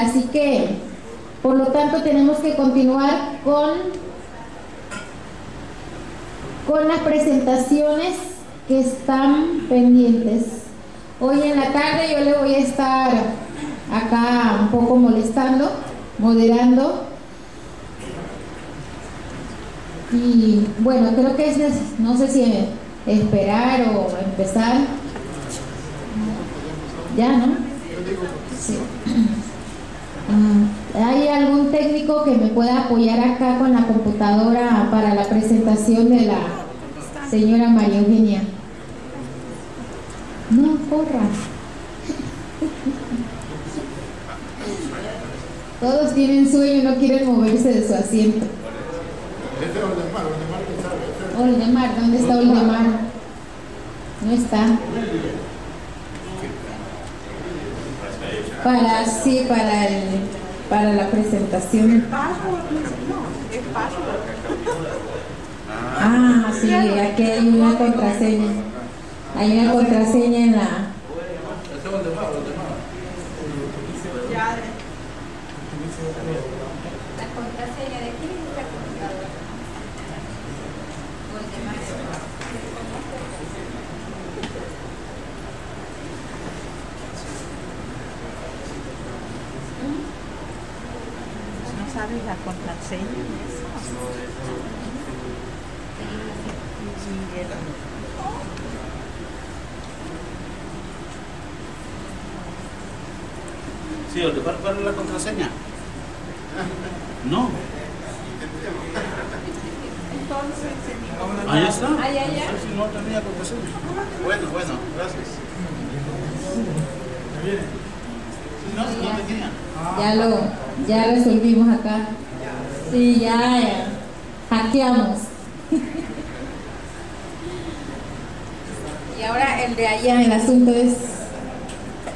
así que por lo tanto tenemos que continuar con, con las presentaciones que están pendientes. Hoy en la tarde yo le voy a estar acá un poco molestando, moderando. Y bueno, creo que es, no sé si esperar o empezar. Ya, ¿no? Sí. Ah, ¿Hay algún técnico que me pueda apoyar acá con la computadora para la presentación de la señora María Eugenia? No, porra. Todos tienen sueño y no quieren moverse de su asiento. Oldemar, ¿dónde está Oldemar? No está. Para, sí, para, el, para la presentación. Ah, sí, aquí hay una contraseña. Hay una contraseña en. La contraseña de quién es la computadora. ¿No sabes Sí, el- Sí, ¿o te cuál cuál es la contraseña? No. Ahí está. Ahí, ahí, ahí. Sí, no tenía contraseña. Bueno, bueno, gracias. No, no tenía. Ya lo, ya resolvimos acá. Sí, ya, ya. Hackeamos. Y ahora el de allá, el asunto es,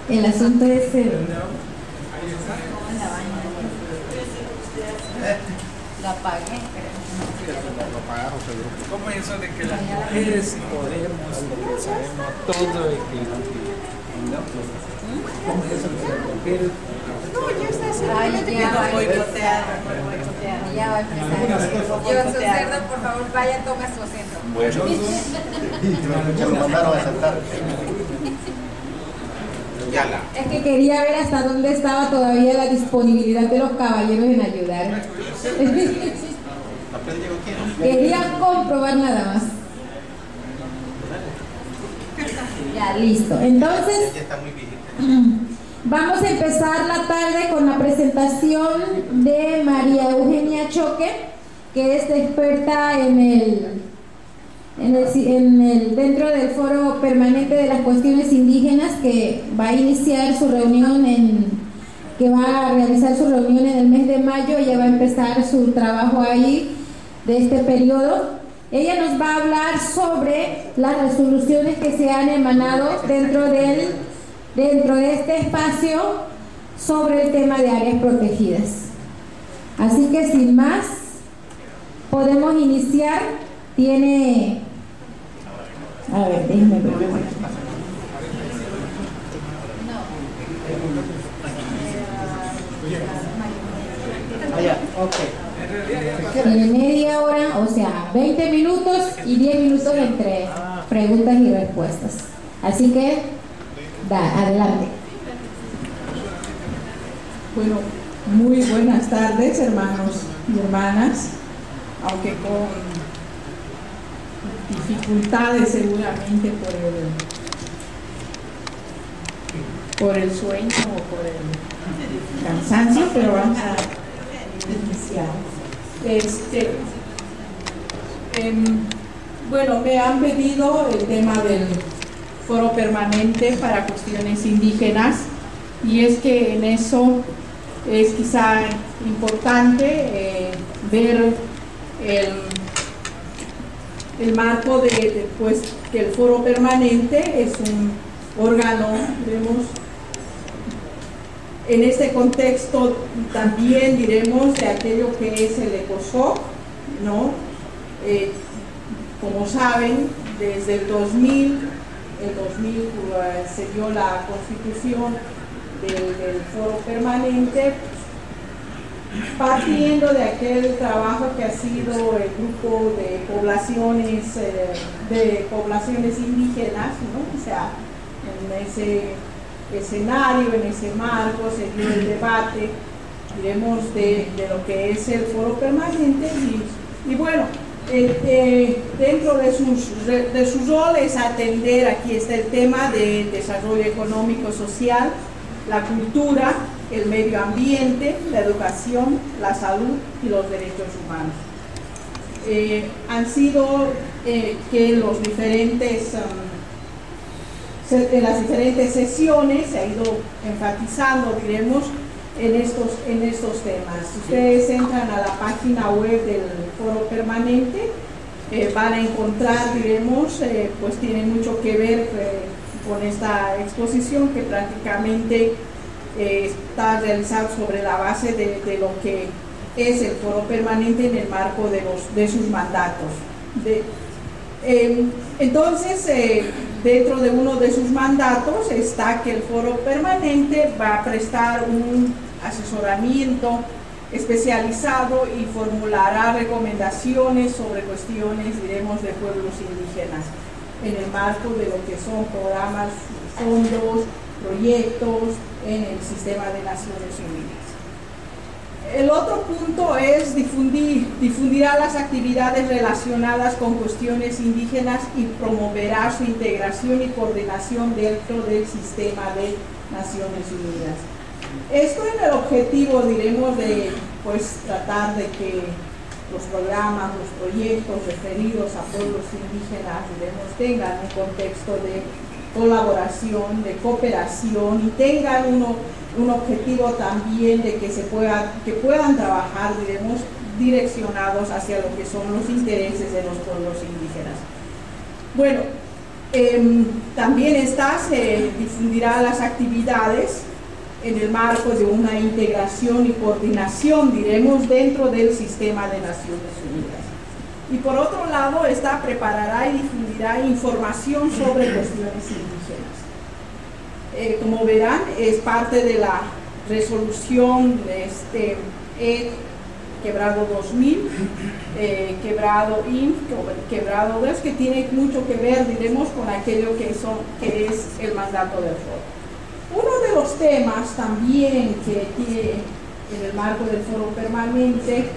el asunto es el, La apagué. ¿Cómo es eso de que las mujeres podemos, porque sabemos todo y que ¿Cómo es eso de que las mujeres Ay, ya va a boicotear. Ya va a empezar. Yo, su cerdo, por favor, vaya, toma su asiento. Bueno. Ya lo mandaron a saltar. Ya la. es que quería ver hasta dónde estaba todavía la disponibilidad de los caballeros en ayudar. Quería comprobar nada más. Ya, listo. Entonces, Ya está muy viejita. Vamos a empezar la tarde con la presentación de María Eugenia Choque, que es experta en el, en el, en el- dentro del foro permanente de las cuestiones indígenas, que va a iniciar su reunión en, que va a realizar su reunión en el mes de mayo, ella va a empezar su trabajo ahí de este periodo. Ella nos va a hablar sobre las resoluciones que se han emanado dentro del dentro de este espacio sobre el tema de áreas protegidas. Así que sin más, podemos iniciar. Tiene... A ver, déjenme ver. Tiene media hora, o sea, 20 minutos y 10 minutos entre preguntas y respuestas. Así que, da, adelante. Bueno, muy buenas tardes, hermanos y hermanas, aunque con dificultades seguramente por el, por el sueño o por el cansancio, pero vamos a iniciar. Este, em, bueno, me han pedido el tema del foro permanente para cuestiones indígenas y es que en eso es quizá importante eh, ver el, el marco de, pues, que el foro permanente es un órgano, vemos, en este contexto también diremos de aquello que es el ECOSOC, ¿no? Eh, como saben, desde el 2000, el 2000 uh, se dio la constitución del, foro permanente, partiendo de aquel trabajo que ha sido el grupo de poblaciones, eh, de poblaciones indígenas, ¿no? o sea, en ese escenario, en ese marco, se dio el debate, diremos, de, lo que es el foro permanente y, bueno, eh, eh, dentro de sus, de sus roles atender, aquí está el tema del desarrollo económico social, la cultura, el medio ambiente, la educación, la salud y los derechos humanos. Eh, han sido que los diferentes um, en las diferentes sesiones se ha ido enfatizando, diremos, en estos, en estos temas. Si ustedes entran a la página web del foro permanente, eh, van a encontrar, diremos, eh, pues tiene mucho que ver eh, con esta exposición que prácticamente está realizada sobre la base de, de, lo que es el foro permanente en el marco de, los, de sus mandatos. De, entonces, Dentro de uno de sus mandatos está que el foro permanente va a prestar un asesoramiento especializado y formulará recomendaciones sobre cuestiones, diremos, de pueblos indígenas en el marco de lo que son programas, fondos, proyectos en el sistema de Naciones Unidas. El otro punto es difundir, difundirá las actividades relacionadas con cuestiones indígenas y promoverá su integración y coordinación dentro del sistema de Naciones Unidas. Esto es el objetivo, diremos, de pues, tratar de que los programas, los proyectos referidos a pueblos indígenas, diremos, tengan un contexto de colaboración, de cooperación y tengan uno un objetivo también de que, se pueda, que puedan trabajar, diremos, direccionados hacia lo que son los intereses de los pueblos indígenas. Bueno, em, también está, se difundirá las actividades en el marco de una integración y coordinación, diremos, dentro del sistema de Naciones Unidas. Y por otro lado, esta preparará y difundirá información sobre cuestiones indígenas. Eh, como verán, es parte de la resolución de este e quebrado 2000, eh, quebrado INF, quebrado 2, que tiene mucho que ver, diremos, con aquello que, son, que es el mandato del foro. Uno de los temas también que tiene en el marco del foro permanente,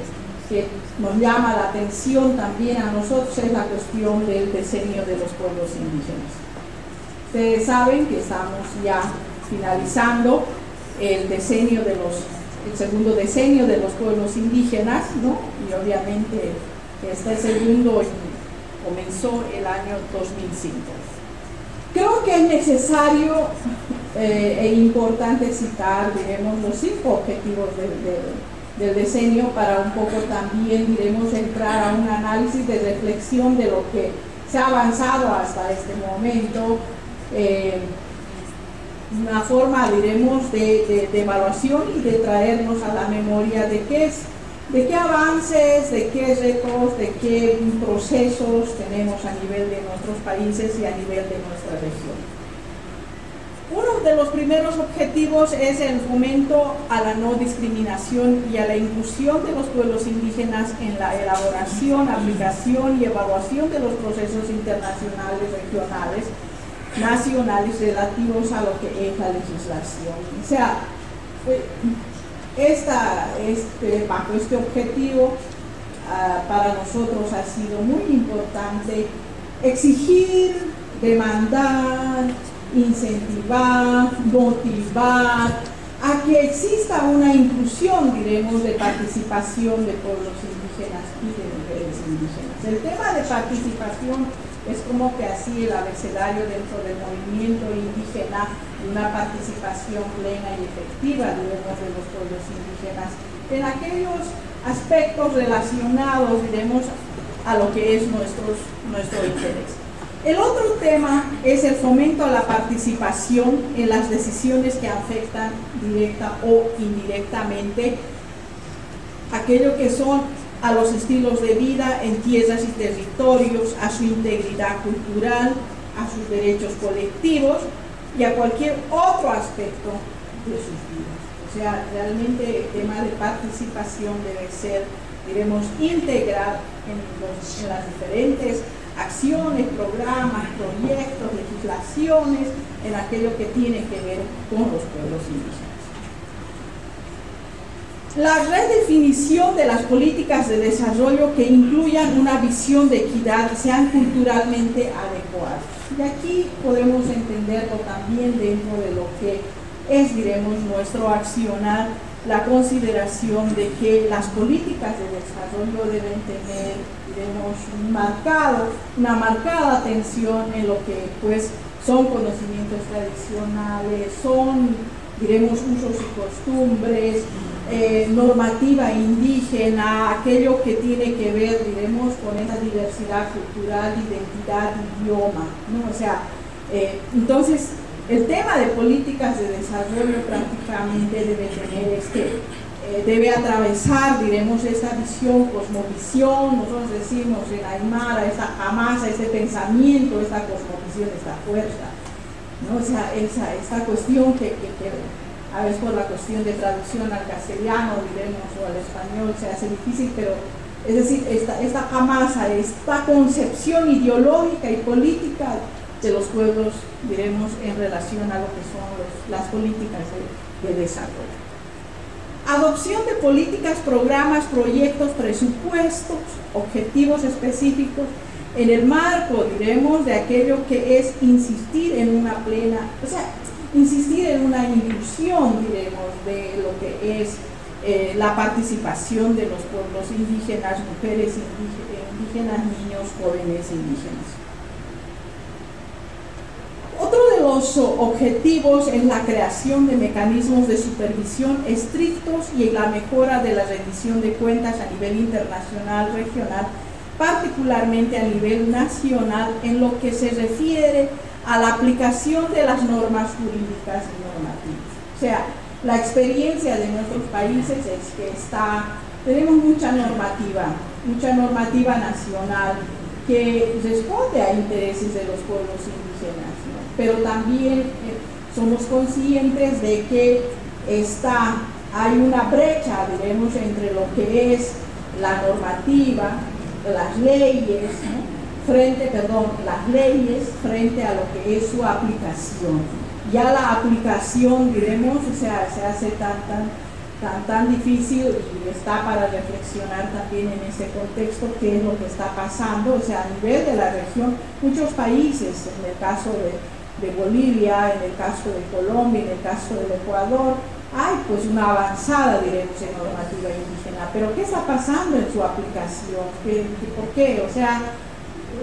que nos llama la atención también a nosotros, es la cuestión del diseño de los pueblos indígenas. Ustedes saben que estamos ya finalizando el decenio de los, el segundo decenio de los pueblos indígenas, ¿no? Y obviamente este segundo comenzó el año 2005. Creo que es necesario eh, e importante citar, digamos, los cinco objetivos del decenio para un poco también, diremos, entrar a un análisis de reflexión de lo que se ha avanzado hasta este momento, eh, una forma, diremos, de, evaluación y de traernos a la memoria de qué es, de qué avances, de qué retos, de qué procesos tenemos a nivel de nuestros países y a nivel de nuestra región. Uno de los primeros objetivos es el fomento a la no discriminación y a la inclusión de los pueblos indígenas en la elaboración, aplicación y evaluación de los procesos internacionales regionales nacionales relativos a lo que es la legislación. O sea, esta, este, bajo este objetivo, ah, para nosotros ha sido muy importante exigir, demandar, incentivar, motivar a que exista una inclusión, diremos, de participación de pueblos indígenas y de mujeres indígenas. El tema de participación es como que así el abecedario dentro del movimiento indígena, una participación plena y efectiva, digamos, de los pueblos indígenas en aquellos aspectos relacionados, diremos, a lo que es nuestros, nuestro interés. El otro tema es el fomento a la participación en las decisiones que afectan directa o indirectamente aquello que son a los estilos de vida en tierras y territorios, a su integridad cultural, a sus derechos colectivos y a cualquier otro aspecto de sus vidas. O sea, realmente el tema de participación debe ser, diremos, integral en, en las diferentes acciones, programas, proyectos, legislaciones, en aquello que tiene que ver con los pueblos indígenas. La redefinición de las políticas de desarrollo que incluyan una visión de equidad sean culturalmente adecuadas. Y aquí podemos entenderlo también dentro de lo que es, diremos, nuestro accionar, la consideración de que las políticas de desarrollo deben tener, diremos, un marcado, una marcada atención en lo que pues son conocimientos tradicionales, son, diremos, usos y costumbres, eh, normativa indígena, aquello que tiene que ver, diremos, con esa diversidad cultural, identidad, idioma, ¿no? O sea, eh, entonces, el tema de políticas de desarrollo prácticamente debe tener este, eh, debe atravesar, diremos, esa visión, cosmovisión, nosotros decimos en Aymara, esa amasa, ese pensamiento, esta cosmovisión, esta fuerza, ¿no? O sea, esa, esta cuestión que, que, que a veces por la cuestión de traducción al castellano, diremos, o al español, se hace difícil, pero es decir, esta, esta jamasa, esta concepción ideológica y política de los pueblos, diremos, en relación a lo que son las políticas de, de desarrollo. Adopción de políticas, programas, proyectos, presupuestos, objetivos específicos en el marco, diremos, de aquello que es insistir en una plena, o sea, insistir en una inclusión, diremos, de lo que es eh, la participación de los pueblos indígenas, mujeres indígenas, niños, jóvenes indígenas. Otro de los objetivos es la creación de mecanismos de supervisión estrictos y la mejora de la rendición de cuentas a nivel internacional, regional, particularmente a nivel nacional, en lo que se refiere a la aplicación de las normas jurídicas y normativas. O sea, la experiencia de nuestros países es que está, tenemos mucha normativa, mucha normativa nacional que responde a intereses de los pueblos indígenas, pero también eh, somos conscientes de que está, hay una brecha, diremos, entre lo que es la normativa, las leyes, frente, perdón, las leyes frente a lo que es su aplicación. Ya la aplicación, diremos, o sea, se hace tan, tan, tan, tan difícil y está para reflexionar también en ese contexto qué es lo que está pasando, o sea, a nivel de la región, muchos países, en el caso de, de Bolivia, en el caso de Colombia, en el caso del Ecuador, hay pues una avanzada, diremos, en normativa indígena, pero ¿qué está pasando en su aplicación? ¿Qué, ¿Por qué? O sea,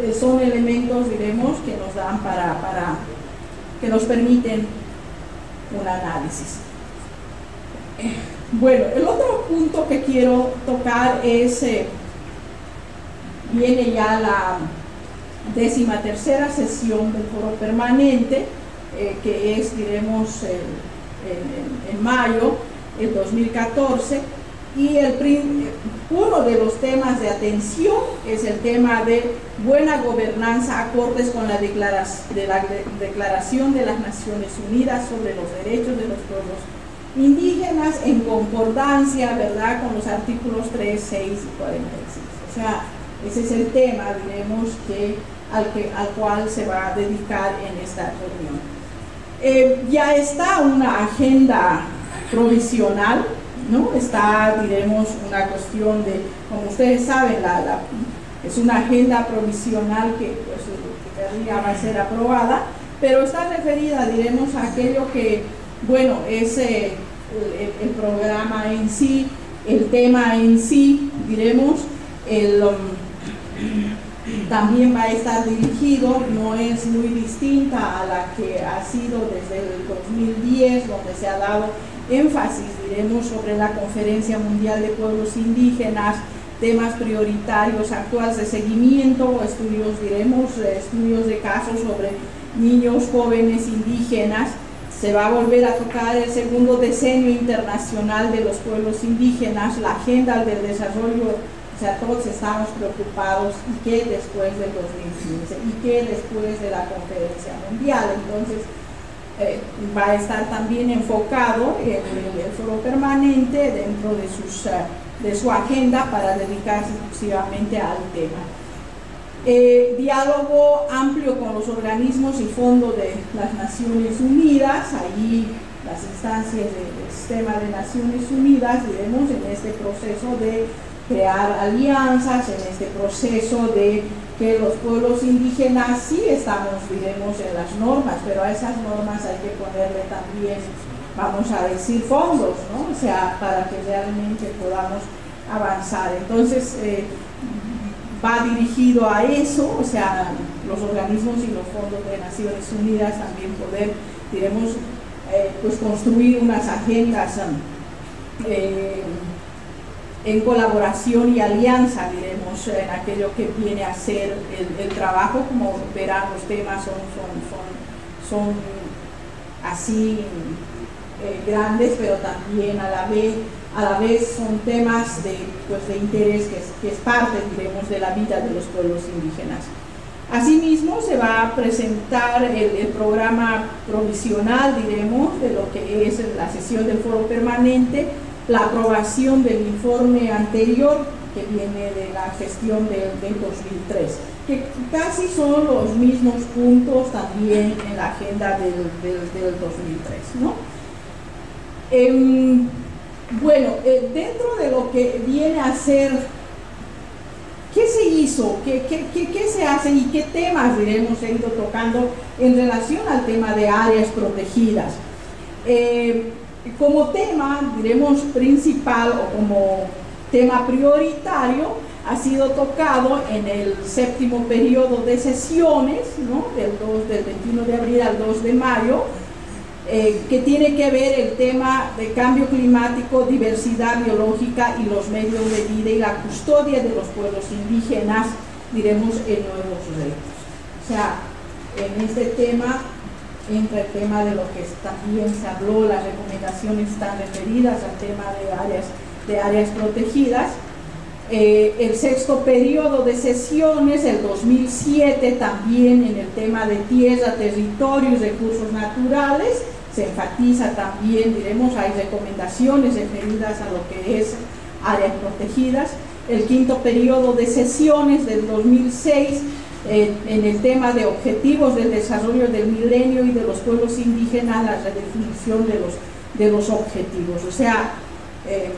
eh, son elementos, diremos, que nos dan para, para que nos permiten un análisis. Bueno, el otro punto que quiero tocar es, eh, viene ya la décima tercera sesión del foro permanente, que es, diremos, en, en mayo del 2014, y el, uno de los temas de atención es el tema de buena gobernanza acordes con la, declaración de, la Declaración de las Naciones Unidas sobre los Derechos de los Pueblos Indígenas en concordancia, ¿verdad?, con los artículos 3, 6 y 46. O sea, ese es el tema, diremos, que, al, que, al cual se va a dedicar en esta reunión. Eh, ya está una agenda provisional ¿no? Está, diremos, una cuestión de, como ustedes saben, la, es una agenda provisional que, pues, va a ser aprobada, pero está referida, diremos, a aquello que, bueno, es eh, el, programa en sí, el tema en sí, diremos, el, um, también va a estar dirigido, no es muy distinta a la que ha sido desde el 2010, donde se ha dado énfasis, diremos, sobre la Conferencia Mundial de Pueblos Indígenas, temas prioritarios actuales de seguimiento, estudios, diremos, estudios de casos sobre niños jóvenes indígenas. Se va a volver a tocar el segundo decenio internacional de los pueblos indígenas, la agenda del desarrollo, o sea, todos estamos preocupados y qué después del 2015 y qué después de la conferencia mundial. Entonces, eh, va a estar también enfocado en el, foro permanente dentro de, sus, eh, de su agenda para dedicarse exclusivamente al tema. Eh, diálogo amplio con los organismos y fondos de las Naciones Unidas, ahí las instancias del sistema de Naciones Unidas, diremos, en este proceso de crear alianzas, en este proceso de que los pueblos indígenas sí estamos, diremos, en las normas, pero a esas normas hay que ponerle también, vamos a decir, fondos, ¿no? O sea, para que realmente podamos avanzar. Entonces, eh, va dirigido a eso, o sea, los organismos y los fondos de Naciones Unidas también poder, diremos, eh, pues construir unas agendas eh, en colaboración y alianza, diremos, en aquello que viene a ser el, trabajo, como verán los temas son, son, son, son así eh, grandes, pero también a la vez, a la vez son temas de, pues, de interés que es, parte, diremos, de la vida de los pueblos indígenas. Asimismo, se va a presentar el, el, programa provisional, diremos, de lo que es la sesión del foro permanente, la aprobación del informe anterior que viene de la gestión del, 2003, que casi son los mismos puntos también en la agenda del, 2003. ¿no? Em, bueno, eh, dentro de lo que viene a ser, ¿qué se hizo? ¿Qué, qué, se hace y qué temas hemos ido tocando en relación al tema de áreas protegidas? Eh, como tema, diremos, principal o como tema prioritario, ha sido tocado en el séptimo periodo de sesiones, ¿no? del, 2, del 21 de abril al 2 de mayo, eh, que tiene que ver el tema de cambio climático, diversidad biológica y los medios de vida y la custodia de los pueblos indígenas, diremos, en nuevos retos. O sea, en este tema entra el tema de lo que también se habló, las recomendaciones están referidas al tema de áreas, de áreas protegidas. Eh, el sexto periodo de sesiones, el 2007, también en el tema de tierra, territorio y recursos naturales, se enfatiza también, diremos, hay recomendaciones referidas a lo que es áreas protegidas. El quinto periodo de sesiones del 2006 en, el tema de objetivos del desarrollo del milenio y de los pueblos indígenas, la redefinición de los, de los objetivos. O sea, em,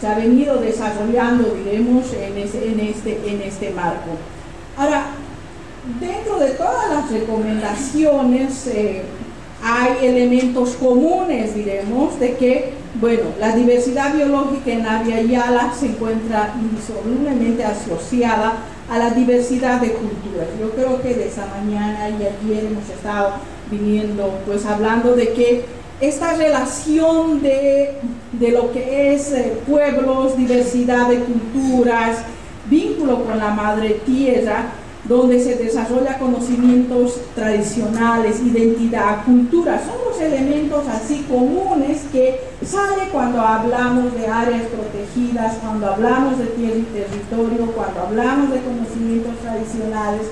se ha venido desarrollando, diremos, en, en, este, en este marco. Ahora, dentro de todas las recomendaciones eh, hay elementos comunes, diremos, de que, bueno, la diversidad biológica en Avia Yala se encuentra indisolublemente asociada a la diversidad de culturas. Yo creo que de esa mañana y ayer hemos estado viniendo, pues hablando de que esta relación de, lo que es eh, pueblos, diversidad de culturas, vínculo con la madre tierra, donde se desarrolla conocimientos tradicionales, identidad, cultura. Son los elementos así comunes que sale cuando hablamos de áreas protegidas, cuando hablamos de tierra y territorio, cuando hablamos de conocimientos tradicionales,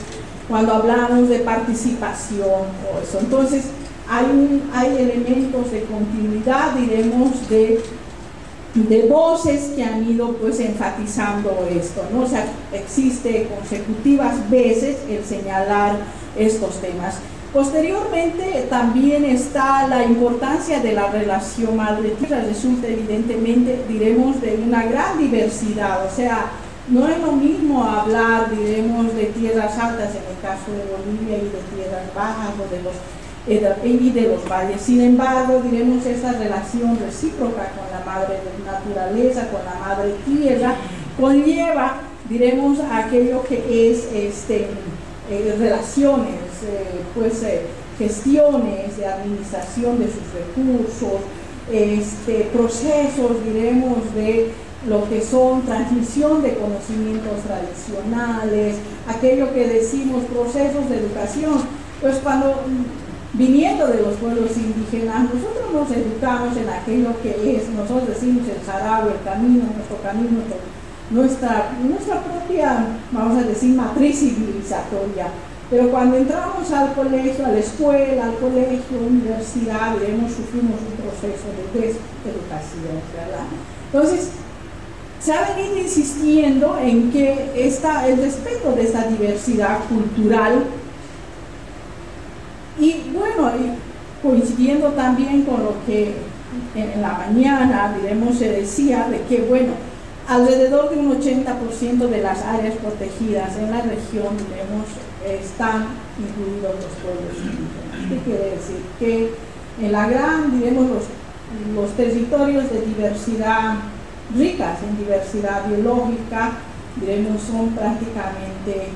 cuando hablamos de participación o eso. Entonces, hay, hay elementos de continuidad, diremos, de de voces que han ido pues enfatizando esto, ¿no? O sea, existe consecutivas veces el señalar estos temas. Posteriormente también está la importancia de la relación madre-tierra, resulta evidentemente, diremos, de una gran diversidad, o sea, no es lo mismo hablar, diremos, de tierras altas en el caso de Bolivia y de tierras bajas o de los y de los valles. Sin embargo, diremos esta relación recíproca con la madre naturaleza, con la madre tierra, conlleva, diremos, aquello que es este, eh, relaciones, eh, pues eh, gestiones de administración de sus recursos, este, procesos, diremos, de lo que son transmisión de conocimientos tradicionales, aquello que decimos procesos de educación, pues cuando viniendo de los pueblos indígenas, nosotros nos educamos en aquello que es, nosotros decimos el sarao, el camino, nuestro camino, nuestra, nuestra propia, vamos a decir, matriz civilizatoria. Pero cuando entramos al colegio, a la escuela, al colegio, universidad, diremos, sufrimos un proceso de deseducación, ¿verdad? Entonces, se ha venido insistiendo en que está el respeto de esta diversidad cultural y bueno, coincidiendo también con lo que en la mañana, diremos, se decía de que, bueno, alrededor de un 80% de las áreas protegidas en la región, diremos, están incluidos los pueblos indígenas. ¿Qué quiere decir? Que en la gran, diremos, los, los territorios de diversidad ricas en diversidad biológica, diremos, son prácticamente,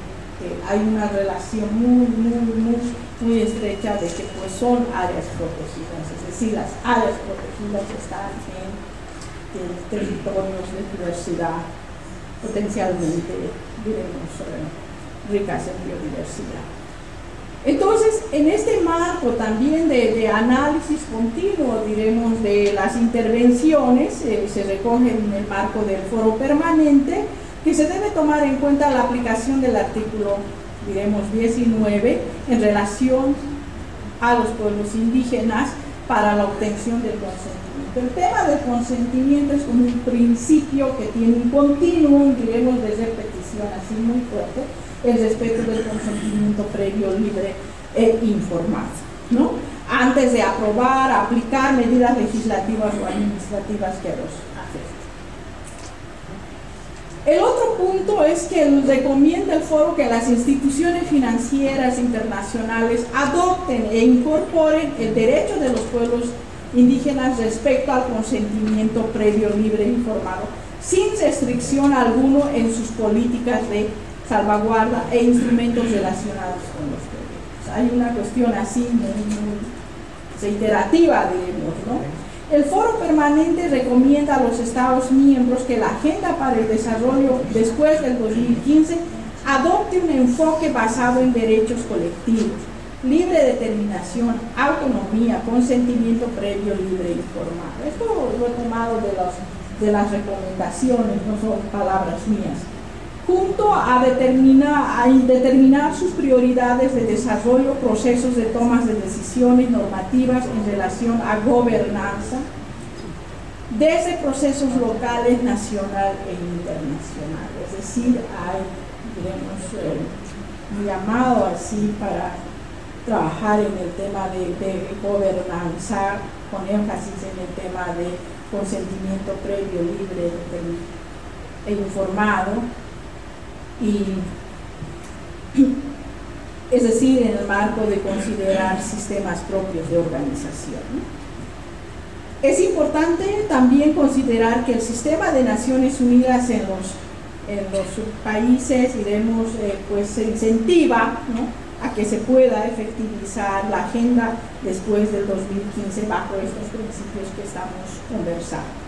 hay una relación muy, muy, muy, muy estrecha de que pues son áreas protegidas, es decir, las áreas protegidas están en, territorios de diversidad potencialmente, diremos, ricas en biodiversidad. Entonces, en este marco también de, análisis continuo, diremos, de las intervenciones, eh, se recoge en el marco del foro permanente, que se debe tomar en cuenta la aplicación del artículo, diremos, 19 en relación a los pueblos indígenas para la obtención del consentimiento. El tema del consentimiento es como un principio que tiene un continuo, diremos, de repetición así muy fuerte, el respeto del consentimiento previo, libre e informado, ¿no? antes de aprobar, aplicar medidas legislativas o administrativas que los. El otro punto es que recomienda el foro que las instituciones financieras internacionales adopten e incorporen el derecho de los pueblos indígenas respecto al consentimiento previo, libre e informado, sin restricción alguno en sus políticas de salvaguarda e instrumentos relacionados con los derechos. Hay una cuestión así muy, reiterativa, diremos, ¿no? El foro permanente recomienda a los Estados miembros que la Agenda para el Desarrollo después del 2015 adopte un enfoque basado en derechos colectivos, libre determinación, autonomía, consentimiento previo, libre e informado. Esto lo he tomado de, de las recomendaciones, no son palabras mías junto a determinar, sus prioridades de desarrollo, procesos de tomas de decisiones normativas en relación a gobernanza, desde procesos locales, nacional e internacional. Es decir, hay, digamos, eh, un llamado así para trabajar en el tema de, de gobernanza, con énfasis en el tema de consentimiento previo, libre e informado, y es decir, en el marco de considerar sistemas propios de organización. Es importante también considerar que el sistema de Naciones Unidas en los, en eh, pues se incentiva a que se pueda efectivizar la agenda después del 2015 bajo estos principios que estamos conversando.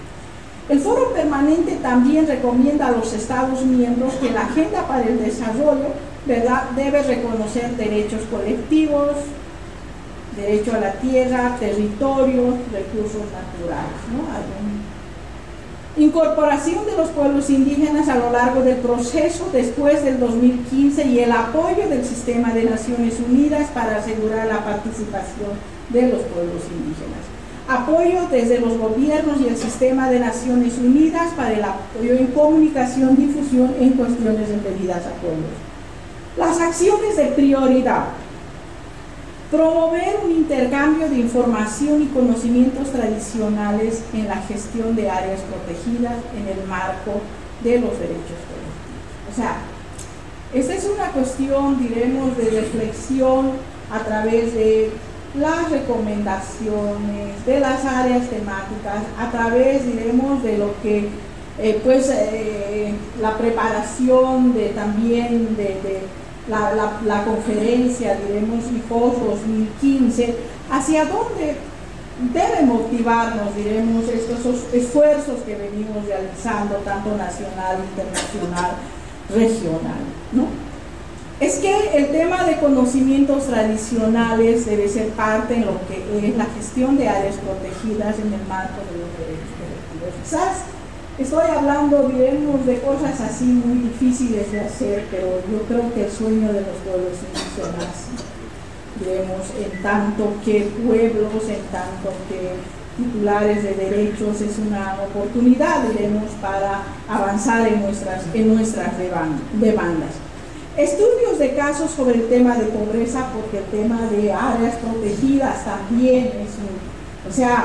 El foro permanente también recomienda a los Estados miembros que la Agenda para el Desarrollo debe reconocer derechos colectivos, derecho a la tierra, territorio, recursos naturales. Incorporación de los pueblos indígenas a lo largo del proceso después del 2015 y el apoyo del sistema de Naciones Unidas para asegurar la participación de los pueblos indígenas apoyo desde los gobiernos y el sistema de Naciones Unidas para el apoyo en comunicación, difusión en cuestiones referidas a pueblos. Las acciones de prioridad. Promover un intercambio de información y conocimientos tradicionales en la gestión de áreas protegidas en el marco de los derechos colectivos. O sea, esta es una cuestión, diremos, de reflexión a través de las recomendaciones de las áreas temáticas a través, diremos, de lo que, eh, pues, eh, la preparación de también de, la, conferencia, diremos, IFOS 2015, hacia dónde debe motivarnos, diremos, estos esfuerzos que venimos realizando, tanto nacional, internacional, regional, ¿no? Es que el tema de conocimientos tradicionales debe ser parte en lo que es la gestión de áreas protegidas en el marco de los derechos colectivos. Quizás Estoy hablando, diremos, de cosas así muy difíciles de hacer, pero yo creo que el sueño de los pueblos indígenas, diremos, en tanto que pueblos, en tanto que titulares de derechos, es una oportunidad, diremos, para avanzar en nuestras, en nuestras demandas. Estudios de casos sobre el tema de pobreza, porque el tema de áreas protegidas también es un, o sea,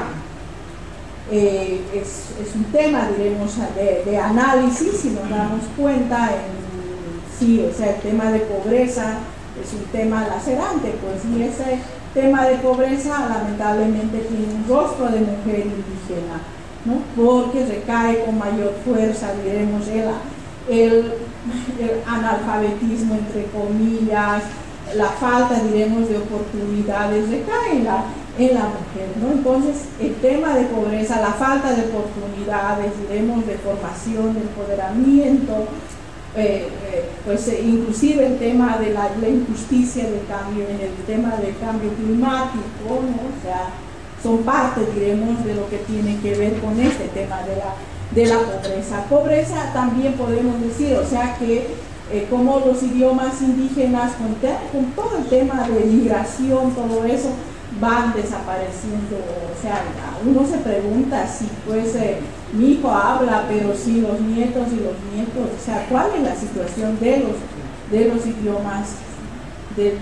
eh, es, un tema, diremos, de, análisis, si nos damos cuenta, en, sí, o sea, el tema de pobreza es un tema lacerante, pues, y ese tema de pobreza lamentablemente tiene un rostro de mujer indígena, ¿no? porque recae con mayor fuerza, diremos, el, analfabetismo, entre comillas, la falta, diremos, de oportunidades, recae en la en la mujer. ¿no? Entonces, el tema de pobreza, la falta de oportunidades, diremos, de formación, de empoderamiento, eh, eh, pues eh, inclusive el tema de la, injusticia del cambio, en el tema del cambio climático, ¿no? o sea, son parte, diremos, de lo que tiene que ver con este tema de la, de la pobreza. Pobreza también podemos decir, o sea que como los idiomas indígenas, con, con todo el tema de migración, todo eso, van desapareciendo. O sea, uno se pregunta si pues eh, mi hijo habla, pero si los nietos y los nietos, o sea, ¿cuál es la situación de los, de los idiomas, de,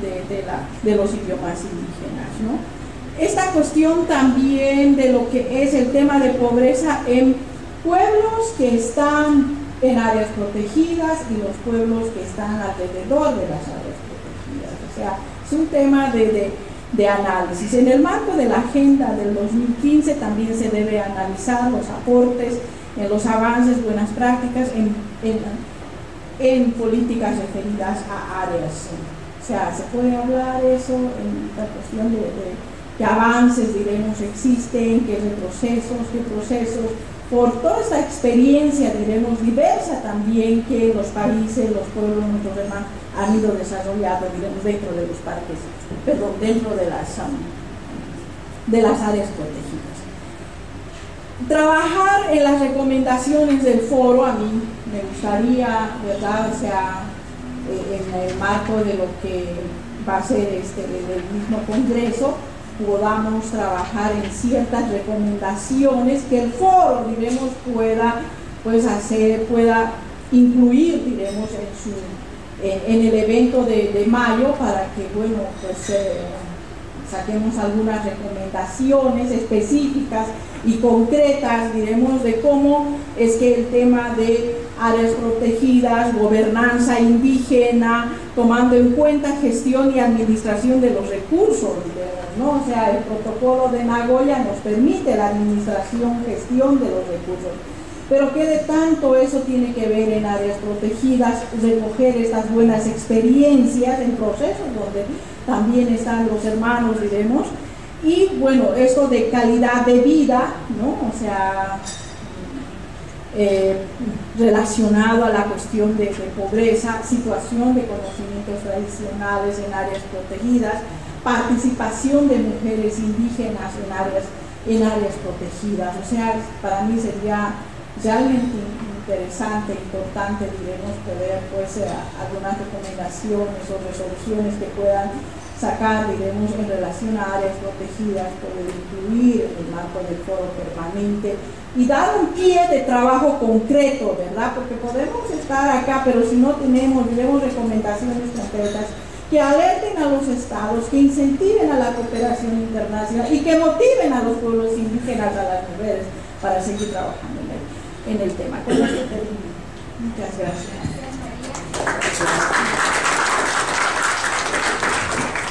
la, de los idiomas indígenas? ¿no? Esta cuestión también de lo que es el tema de pobreza en pueblos que están en áreas protegidas y los pueblos que están alrededor de las áreas protegidas. O sea, es un tema de de análisis. En el marco de la agenda del 2015 también se debe analizar los aportes en los avances, buenas prácticas en, en, políticas referidas a áreas. O sea, se puede hablar eso en la cuestión de, de avances, diremos, existen, qué retrocesos, qué procesos, por toda esta experiencia, diremos, diversa también que los países, los pueblos, nuestros hermanos han ido desarrollando, diremos, dentro de los parques, perdón, dentro de las, um, de las áreas protegidas. Trabajar en las recomendaciones del foro, a mí me gustaría, ¿verdad? O sea, eh, en el marco de lo que va a ser este, del mismo Congreso, podamos trabajar en ciertas recomendaciones que el foro, diremos, pueda pues hacer, pueda incluir, diremos, en, su, en, el evento de, mayo para que, bueno, pues eh, saquemos algunas recomendaciones específicas y concretas, diremos, de cómo es que el tema de áreas protegidas, gobernanza indígena, tomando en cuenta gestión y administración de los recursos, ¿no? O sea, el protocolo de Nagoya nos permite la administración, gestión de los recursos. Pero ¿qué de tanto eso tiene que ver en áreas protegidas, recoger estas buenas experiencias en procesos donde también están los hermanos, diremos, y bueno, eso de calidad de vida, ¿no? O sea, eh, relacionado a la cuestión de, pobreza, situación de conocimientos tradicionales en áreas protegidas, participación de mujeres indígenas en áreas, en áreas protegidas. O sea, para mí sería realmente interesante, importante, diremos, poder pues eh, algunas recomendaciones o resoluciones que puedan sacar, diremos, en relación a áreas protegidas, poder incluir en el marco del foro permanente y dar un pie de trabajo concreto, ¿verdad? Porque podemos estar acá, pero si no tenemos, diremos, recomendaciones concretas que alerten a los estados, que incentiven a la cooperación internacional y que motiven a los pueblos indígenas, a las mujeres, para seguir trabajando en el, tema. Muchas gracias.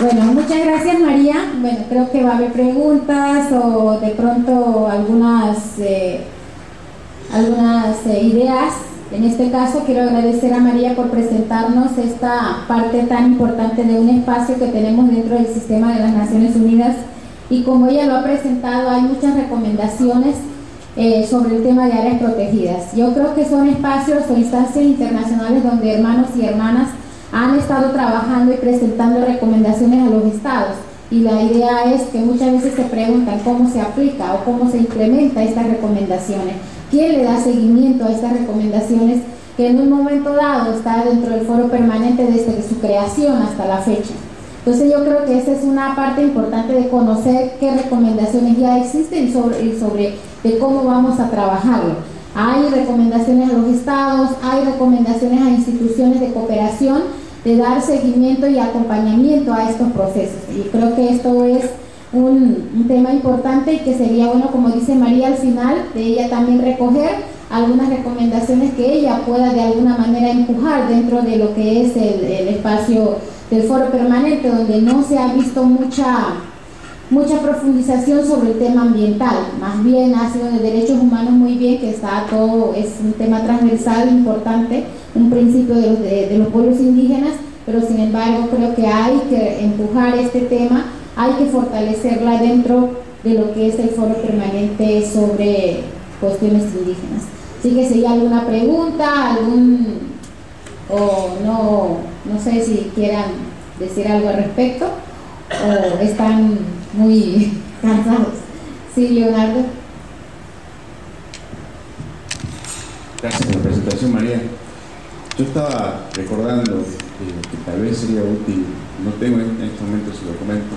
Bueno, muchas gracias María. Bueno, creo que va a haber preguntas o de pronto algunas, eh, algunas eh, ideas. En este caso quiero agradecer a María por presentarnos esta parte tan importante de un espacio que tenemos dentro del sistema de las Naciones Unidas y como ella lo ha presentado hay muchas recomendaciones eh, sobre el tema de áreas protegidas. Yo creo que son espacios o instancias internacionales donde hermanos y hermanas han estado trabajando y presentando recomendaciones a los estados y la idea es que muchas veces se preguntan cómo se aplica o cómo se implementa estas recomendaciones. quién le da seguimiento a estas recomendaciones que en un momento dado está dentro del foro permanente desde su creación hasta la fecha. Entonces yo creo que esa es una parte importante de conocer qué recomendaciones ya existen y sobre, y sobre de cómo vamos a trabajarlo. Hay recomendaciones a los estados, hay recomendaciones a instituciones de cooperación de dar seguimiento y acompañamiento a estos procesos. Y creo que esto es un, un, tema importante y que sería bueno, como dice María al final, de ella también recoger algunas recomendaciones que ella pueda de alguna manera empujar dentro de lo que es el, el espacio del foro permanente, donde no se ha visto mucha mucha profundización sobre el tema ambiental, más bien ha sido de derechos humanos muy bien, que está todo, es un tema transversal importante, un principio de los, de, los pueblos indígenas, pero sin embargo creo que hay que empujar este tema, hay que fortalecerla dentro de lo que es el foro permanente sobre cuestiones indígenas. Así que si hay alguna pregunta, algún, o no, no sé si quieran decir algo al respecto, o están muy cansados. Sí, Leonardo. Gracias por la presentación, María. Yo estaba recordando eh, que tal vez sería útil, no tengo en este momento su documento,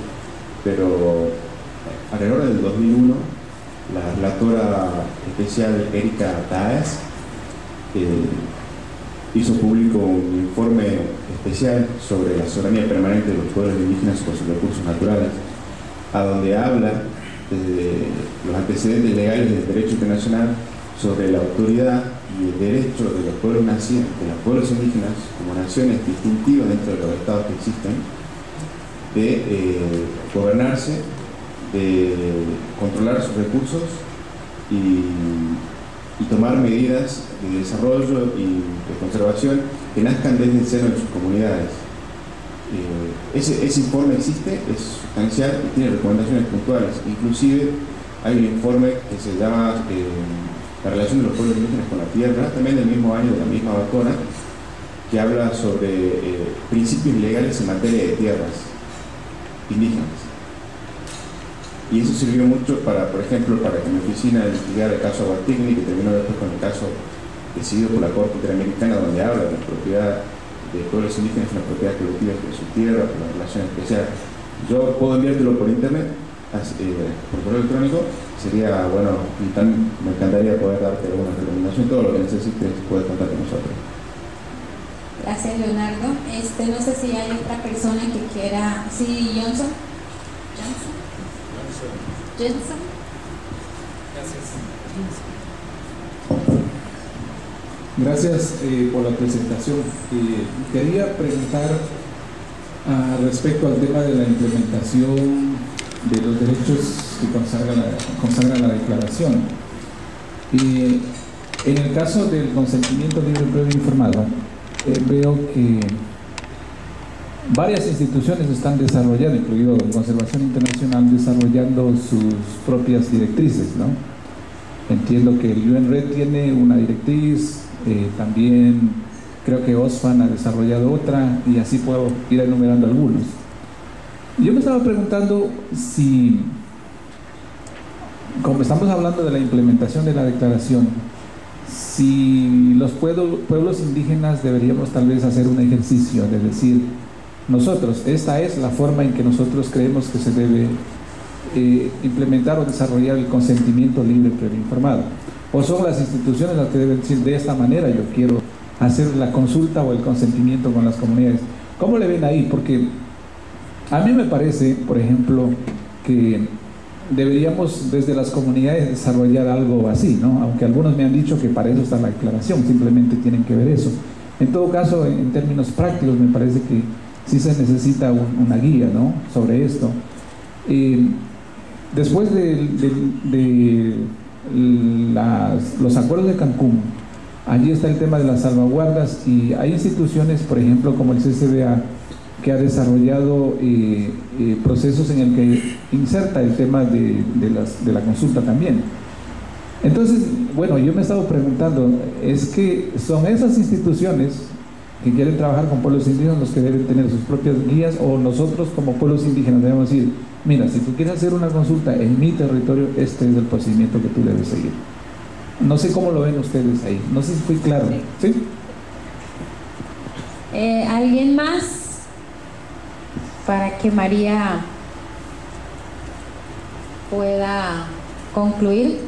pero alrededor del 2001, la relatora especial Erika Taes eh, hizo público un informe especial sobre la soberanía permanente de los pueblos indígenas con sus recursos naturales a donde habla de los antecedentes legales del derecho internacional sobre la autoridad y el derecho de los pueblos, de los pueblos indígenas como naciones distintivas dentro de los estados que existen de eh, gobernarse, de controlar sus recursos y, y, tomar medidas de desarrollo y de conservación que nazcan desde el seno de sus comunidades. Eh, ese, ese, informe existe, es sustancial y tiene recomendaciones puntuales. Inclusive hay un informe que se llama eh, La relación de los pueblos indígenas con la tierra, también del mismo año, de la misma autora, que habla sobre eh, principios legales en materia de tierras indígenas. Y eso sirvió mucho para, por ejemplo, para que mi oficina investigara el caso Aguatigni, que terminó después con el caso decidido por la Corte Interamericana, donde habla de propiedad de pueblos indígenas, una propiedad colectiva de su tierra, por la relación especial. Yo puedo enviártelo por internet, eh, por correo electrónico, sería, bueno, y tan, me encantaría poder darte alguna recomendación, todo lo que necesites puedes contar con nosotros. Gracias, Leonardo. Este, no sé si hay otra persona que quiera. Sí, Johnson. Johnson. Johnson. Gracias. Gracias eh, por la presentación. Eh, quería preguntar ah, respecto al tema de la implementación de los derechos que consagra la, la declaración. Eh, en el caso del consentimiento libre, previo informado, veo que varias instituciones están desarrollando, incluido Conservación Internacional, desarrollando sus propias directrices, ¿no? Entiendo que el UNRED tiene una directriz, eh, también creo que OSFAN ha desarrollado otra y así puedo ir enumerando algunos. Yo me estaba preguntando si, como estamos hablando de la implementación de la declaración, si los pueblos, indígenas deberíamos tal vez hacer un ejercicio de decir, nosotros, esta es la forma en que nosotros creemos que se debe eh, implementar o desarrollar el consentimiento libre previo informado. O son las instituciones las que deben decir de esta manera yo quiero hacer la consulta o el consentimiento con las comunidades. ¿Cómo le ven ahí? Porque a mí me parece, por ejemplo, que deberíamos desde las comunidades desarrollar algo así, ¿no? Aunque algunos me han dicho que para eso está la declaración, simplemente tienen que ver eso. En todo caso, en, términos prácticos, me parece que sí se necesita un, una guía, ¿no? Sobre esto. Eh, después de, de, de los acuerdos de Cancún, allí está el tema de las salvaguardas y hay instituciones, por ejemplo, como el CCBA, que ha desarrollado eh, eh, procesos en el que inserta el tema de, de, las, de la consulta también. Entonces, bueno, yo me he estado preguntando, ¿es que son esas instituciones que quieren trabajar con pueblos indígenas los que deben tener sus propias guías o nosotros como pueblos indígenas debemos decir, mira, si tú quieres hacer una consulta en mi territorio, este es el procedimiento que tú debes seguir. No sé cómo lo ven ustedes ahí. No sé si fui claro. ¿Sí? Eh, ¿Alguien más? Para que María pueda concluir.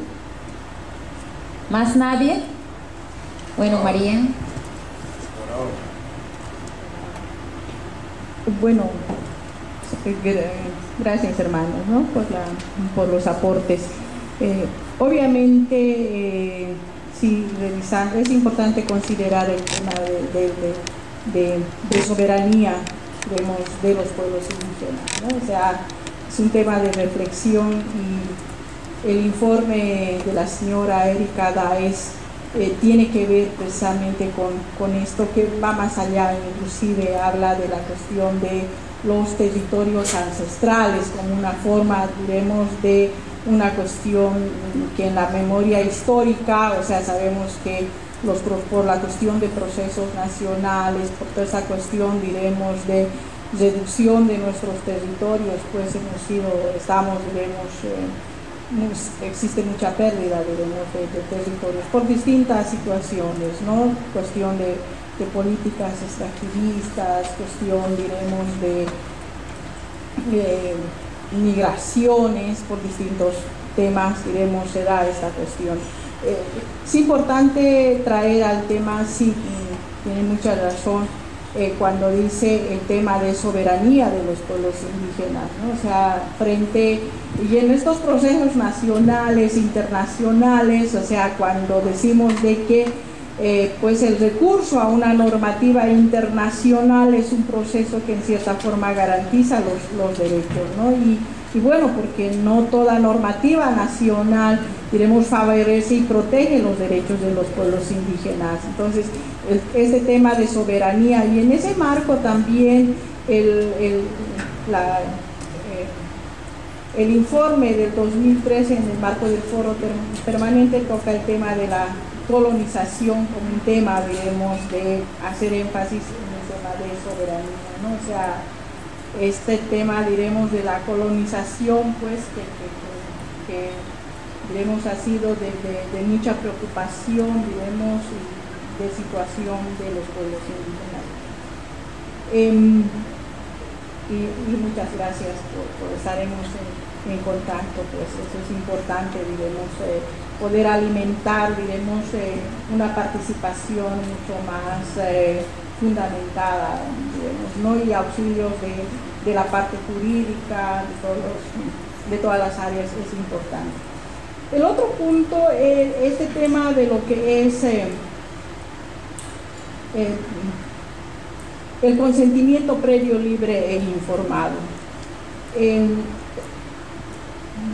¿Más nadie? Bueno, María. Bueno, gracias hermanos ¿no? por, la, por los aportes. Eh, obviamente, eh, sí, revisando, es importante considerar el tema de, de, soberanía de los pueblos indígenas. ¿no? O sea, es un tema de reflexión y el informe de la señora Erika Daes eh, tiene que ver precisamente con, con, esto que va más allá, inclusive habla de la cuestión de los territorios ancestrales como una forma, diremos, de una cuestión que en la memoria histórica, o sea, sabemos que los, por la cuestión de procesos nacionales, por toda esa cuestión, diremos, de reducción de nuestros territorios, pues hemos sido, estamos, diremos, eh, existe mucha pérdida, diremos, de, territorios por distintas situaciones, ¿no? Cuestión de, políticas extractivistas, cuestión, diremos, de, migraciones, por distintos temas, diremos, se da esta cuestión. Eh, es importante traer al tema, sí, tiene mucha razón, eh, cuando dice el tema de soberanía de los pueblos indígenas, ¿no? o sea, frente, y en estos procesos nacionales, internacionales, o sea, cuando decimos de que eh, pues el recurso a una normativa internacional es un proceso que en cierta forma garantiza los, los derechos, ¿no? Y, y bueno, porque no toda normativa nacional, diremos, favorece y protege los derechos de los pueblos indígenas. Entonces, este tema de soberanía y en ese marco también el, el, eh, el informe del 2013 en el marco del foro permanente toca el tema de la colonización como un tema, digamos, de hacer énfasis en el tema de soberanía, ¿no? O sea, este tema, diremos, de la colonización, pues, que, que, diremos, ha sido de, mucha preocupación, diremos, de situación de los pueblos indígenas. Em, y, muchas gracias por, estar en, contacto, pues eso es importante, diremos, eh, poder alimentar, diremos, eh, una participación mucho más eh, fundamentada, ¿no? y auxilios de, la parte jurídica, de, todos de todas las áreas es importante. El otro punto es este tema de lo que es eh, eh, el consentimiento previo, libre e informado.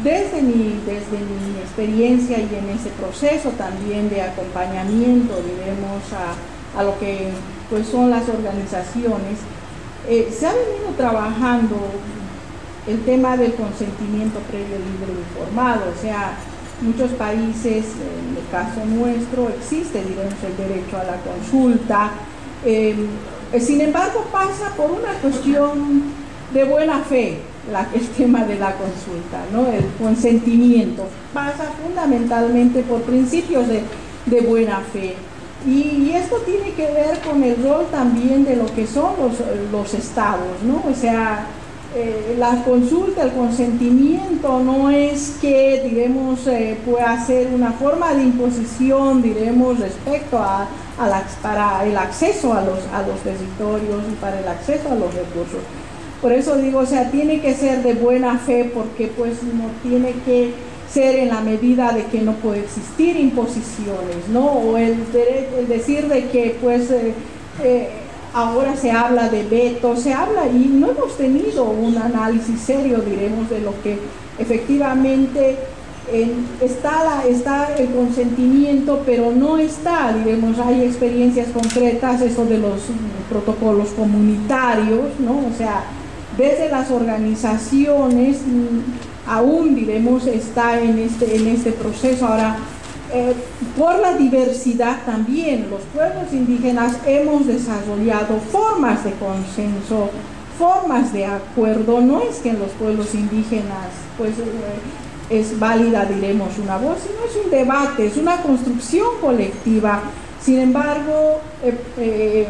Desde, mi, desde mi experiencia y en ese proceso también de acompañamiento, diremos, a, a lo que pues son las organizaciones, eh, se ha venido trabajando el tema del consentimiento previo libre e informado, o sea, muchos países, en el caso nuestro, existe, digamos, el derecho a la consulta, em, eh, sin embargo pasa por una cuestión de buena fe, la, el tema de la consulta, ¿no? el consentimiento, pasa fundamentalmente por principios de, de buena fe. Y, esto tiene que ver con el rol también de lo que son los, los estados, ¿no? O sea, eh, la consulta, el consentimiento no es que, diremos, eh, pueda ser una forma de imposición, diremos, respecto a, para el acceso a los, a los territorios y para el acceso a los recursos. Por eso digo, o sea, tiene que ser de buena fe porque pues no tiene que ser en la medida de que no puede existir imposiciones, ¿no? O el, decir de que pues eh, eh, ahora se habla de veto, se habla y no hemos tenido un análisis serio, diremos, de lo que efectivamente está, está el consentimiento, pero no está, diremos, hay experiencias concretas, eso de los protocolos comunitarios, ¿no? O sea, desde las organizaciones aún, diremos, está en este, en este proceso. Ahora, eh, por la diversidad también, los pueblos indígenas hemos desarrollado formas de consenso, formas de acuerdo. No es que en los pueblos indígenas, pues, eh, es válida, diremos, una voz, sino es un debate, es una construcción colectiva. Sin embargo, eh,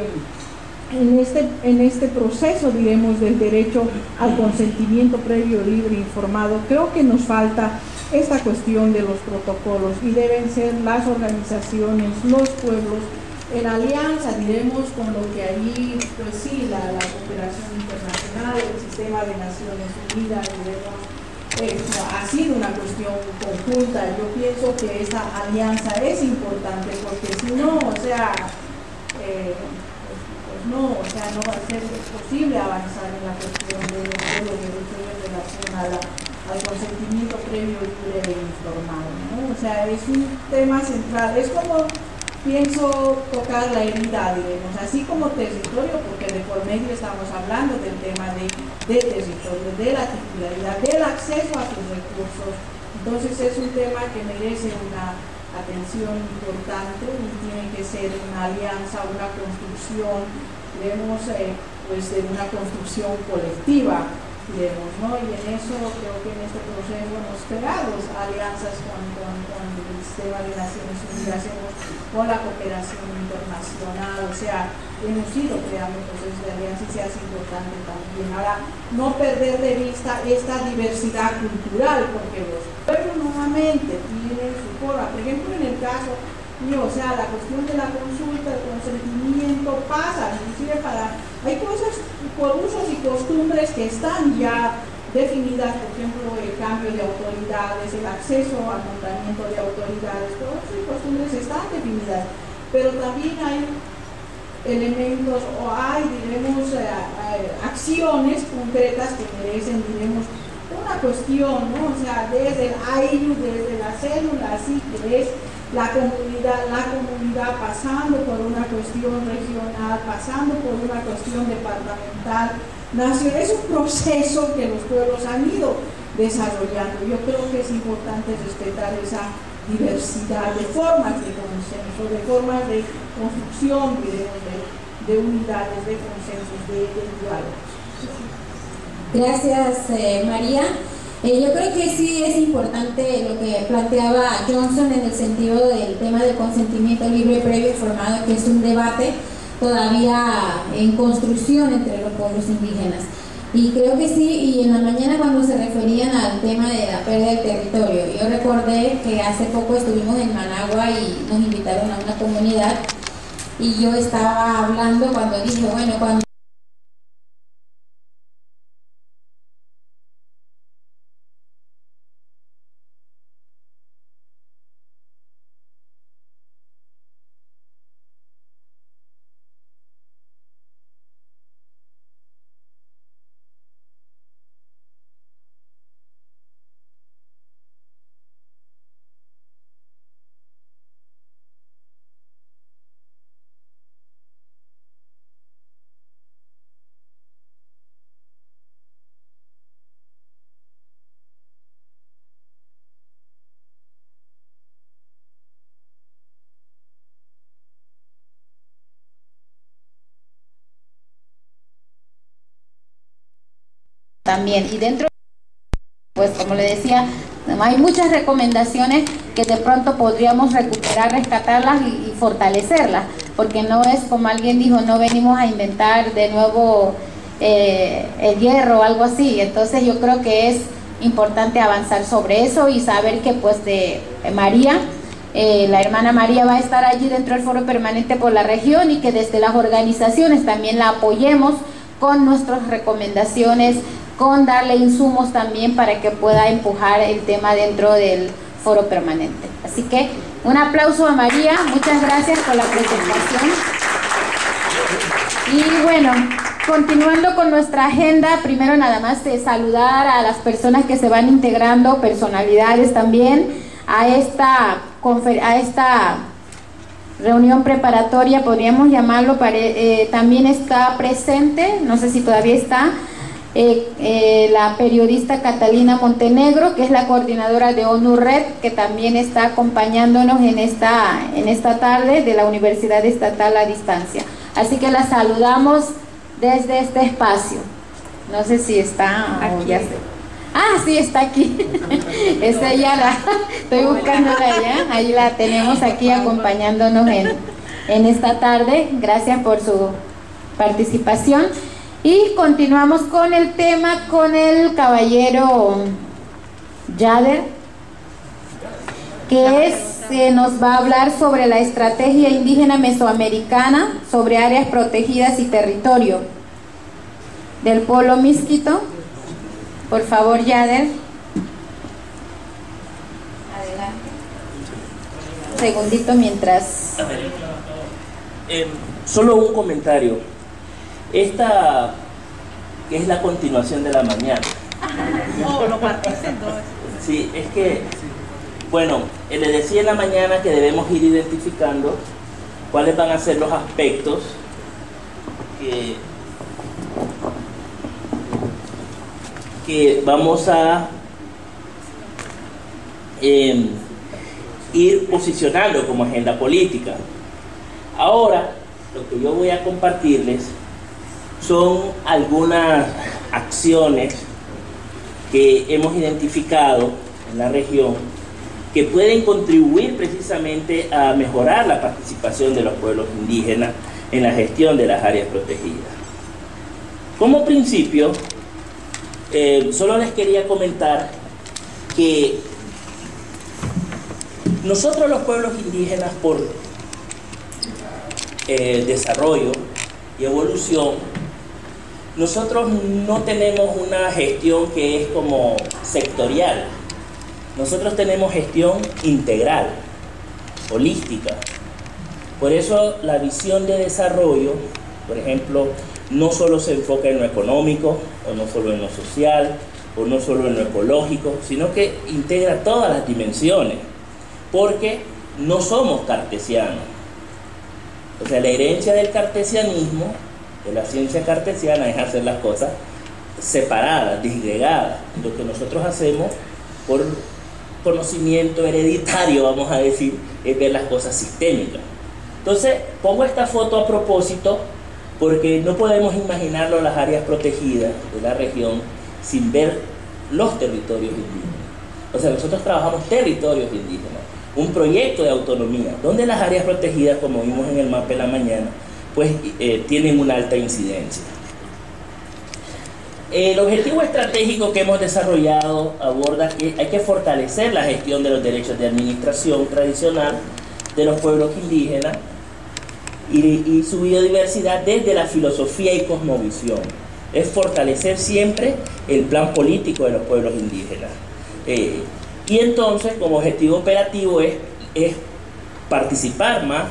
en, este, en este proceso, diremos, del derecho al consentimiento previo, libre informado, creo que nos falta esta cuestión de los protocolos y deben ser las organizaciones, los pueblos, en alianza, diremos, con lo que allí, pues sí, la, cooperación internacional, el sistema de Naciones Unidas, diremos, eh, ha sido una cuestión conjunta. Yo pienso que esa alianza es importante porque si no, o sea, eh, no, o sea, no va a ser posible avanzar en la cuestión de los derechos en relación a al consentimiento previo, libre e informado. ¿no? O sea, es un tema central. Es como pienso tocar la herida, digamos, así como territorio, porque de por medio estamos hablando del tema de, territorio, de la titularidad, del acceso a sus recursos. Entonces es un tema que merece una atención importante y tiene que ser una alianza, una construcción, digamos, eh, pues de una construcción colectiva y en eso creo que en este proceso hemos creado alianzas con, el sistema de Naciones Unidas, con la cooperación internacional, o sea, hemos ido creando procesos de alianza y se hace importante también. Ahora, no perder de vista esta diversidad cultural, porque los pueblos nuevamente por ejemplo, en el caso o sea, la cuestión de la consulta, el consentimiento pasa, inclusive para, hay cosas usos y costumbres que están ya definidas, por ejemplo, el cambio de autoridades, el acceso al nombramiento de autoridades, todas esas costumbres están definidas, pero también hay elementos o hay, diremos, eh, eh, acciones concretas que merecen, diremos, una cuestión, ¿no? O sea, desde el AIU, desde la célula, así que es la comunidad, la comunidad pasando por una cuestión regional, pasando por una cuestión departamental, nacional. Es un proceso que los pueblos han ido desarrollando. Yo creo que es importante respetar esa diversidad de formas de consenso, de formas de construcción, de, de unidades, de consensos, de, de Gracias, eh, María. Eh, yo creo que sí es importante lo que planteaba Johnson en el sentido del tema del consentimiento libre, previo, informado, que es un debate todavía en construcción entre los pueblos indígenas. Y creo que sí, y en la mañana cuando se referían al tema de la pérdida del territorio, yo recordé que hace poco estuvimos en Managua y nos invitaron a una comunidad y yo estaba hablando cuando dije, bueno, cuando también. Y dentro, pues como le decía, hay muchas recomendaciones que de pronto podríamos recuperar, rescatarlas y, fortalecerlas, porque no es como alguien dijo, no venimos a inventar de nuevo eh, el hierro o algo así. Entonces yo creo que es importante avanzar sobre eso y saber que pues de María, eh, la hermana María va a estar allí dentro del foro permanente por la región y que desde las organizaciones también la apoyemos con nuestras recomendaciones, darle insumos también para que pueda empujar el tema dentro del foro permanente. Así que un aplauso a María, muchas gracias por la presentación. Y bueno, continuando con nuestra agenda, primero nada más de saludar a las personas que se van integrando, personalidades también, a esta, a esta reunión preparatoria, podríamos llamarlo, eh, también está presente, no sé si todavía está, eh, eh, la periodista Catalina Montenegro, que es la coordinadora de ONU Red, que también está acompañándonos en esta, en esta tarde de la Universidad Estatal a Distancia. Así que la saludamos desde este espacio. No sé si está Aquí. ya sé. Ah, sí, está aquí. es ella, la, estoy buscándola ya. Ahí la tenemos aquí acompañándonos en, en esta tarde. Gracias por su participación. Y continuamos con el tema con el caballero Yader, que es, nos va a hablar sobre la estrategia indígena mesoamericana, sobre áreas protegidas y territorio del Polo Misquito. Por favor, Yader. Adelante. Un segundito mientras... Eh, solo un comentario esta es la continuación de la mañana. Oh, lo Sí, es que, bueno, le decía en la mañana que debemos ir identificando cuáles van a ser los aspectos que, que vamos a em, ir posicionando como agenda política. Ahora, lo que yo voy a compartirles son algunas acciones que hemos identificado en la región que pueden contribuir precisamente a mejorar la participación de los pueblos indígenas en la gestión de las áreas protegidas. Como principio, eh, solo les quería comentar que nosotros los pueblos indígenas por eh, desarrollo y evolución nosotros no tenemos una gestión que es como sectorial. Nosotros tenemos gestión integral, holística. Por eso la visión de desarrollo, por ejemplo, no solo se enfoca en lo económico, o no solo en lo social, o no solo en lo ecológico, sino que integra todas las dimensiones, porque no somos cartesianos. O sea, la herencia del cartesianismo de la ciencia cartesiana es hacer las cosas separadas, disgregadas. Lo que nosotros hacemos por conocimiento hereditario, vamos a decir, es ver las cosas sistémicas. Entonces, pongo esta foto a propósito porque no podemos imaginarlo las áreas protegidas de la región sin ver los territorios indígenas. O sea, nosotros trabajamos territorios indígenas, un proyecto de autonomía, donde las áreas protegidas, como vimos en el mapa de la mañana, pues eh, tienen una alta incidencia. El objetivo estratégico que hemos desarrollado aborda que hay que fortalecer la gestión de los derechos de administración tradicional de los pueblos indígenas y, su biodiversidad desde la filosofía y cosmovisión. Es fortalecer siempre el plan político de los pueblos indígenas. Eh, y entonces, como objetivo operativo, es, es participar más,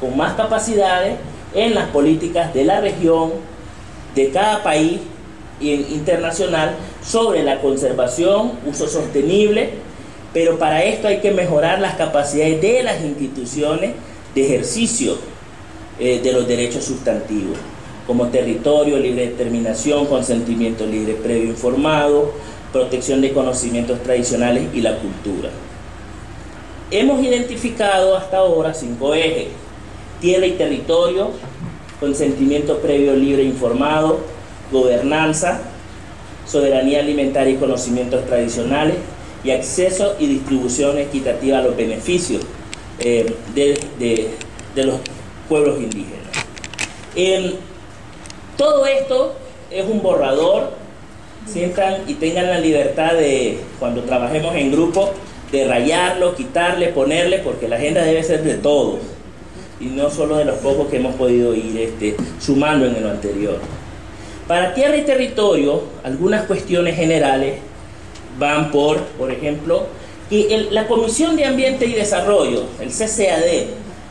con más capacidades en las políticas de la región, de cada país y internacional sobre la conservación, uso sostenible, pero para esto hay que mejorar las capacidades de las instituciones de ejercicio eh, de los derechos sustantivos, como territorio, libre determinación, consentimiento libre previo informado, protección de conocimientos tradicionales y la cultura. Hemos identificado hasta ahora cinco ejes tierra y territorio, consentimiento previo libre e informado, gobernanza, soberanía alimentaria y conocimientos tradicionales y acceso y distribución equitativa a los beneficios eh, de, los pueblos indígenas. todo esto es un borrador, sientan y tengan la libertad de, cuando trabajemos en grupo, de rayarlo, quitarle, ponerle, porque la agenda debe ser de todos y no solo de los pocos que hemos podido ir este, sumando en lo anterior. Para tierra y territorio, algunas cuestiones generales van por, por ejemplo, que la Comisión de Ambiente y Desarrollo, el CCAD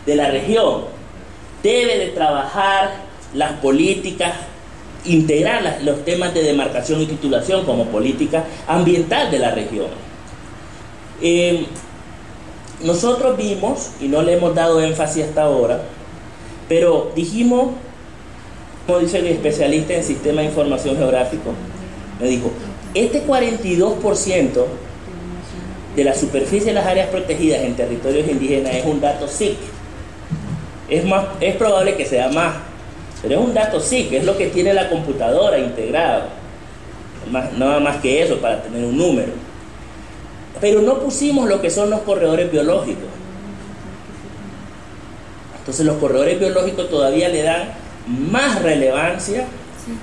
de la región, debe de trabajar las políticas, integrar los temas de demarcación y titulación como política ambiental de la región. Eh, nosotros vimos, y no le hemos dado énfasis hasta ahora, pero dijimos, como dice el especialista en sistema de información geográfico, me dijo, este 42% de la superficie de las áreas protegidas en territorios indígenas es un dato SIC. Es, más, es probable que sea más, pero es un dato SIC, es lo que tiene la computadora integrado. nada más que eso, para tener un número. Pero no pusimos lo que son los corredores biológicos. Entonces los corredores biológicos todavía le dan más relevancia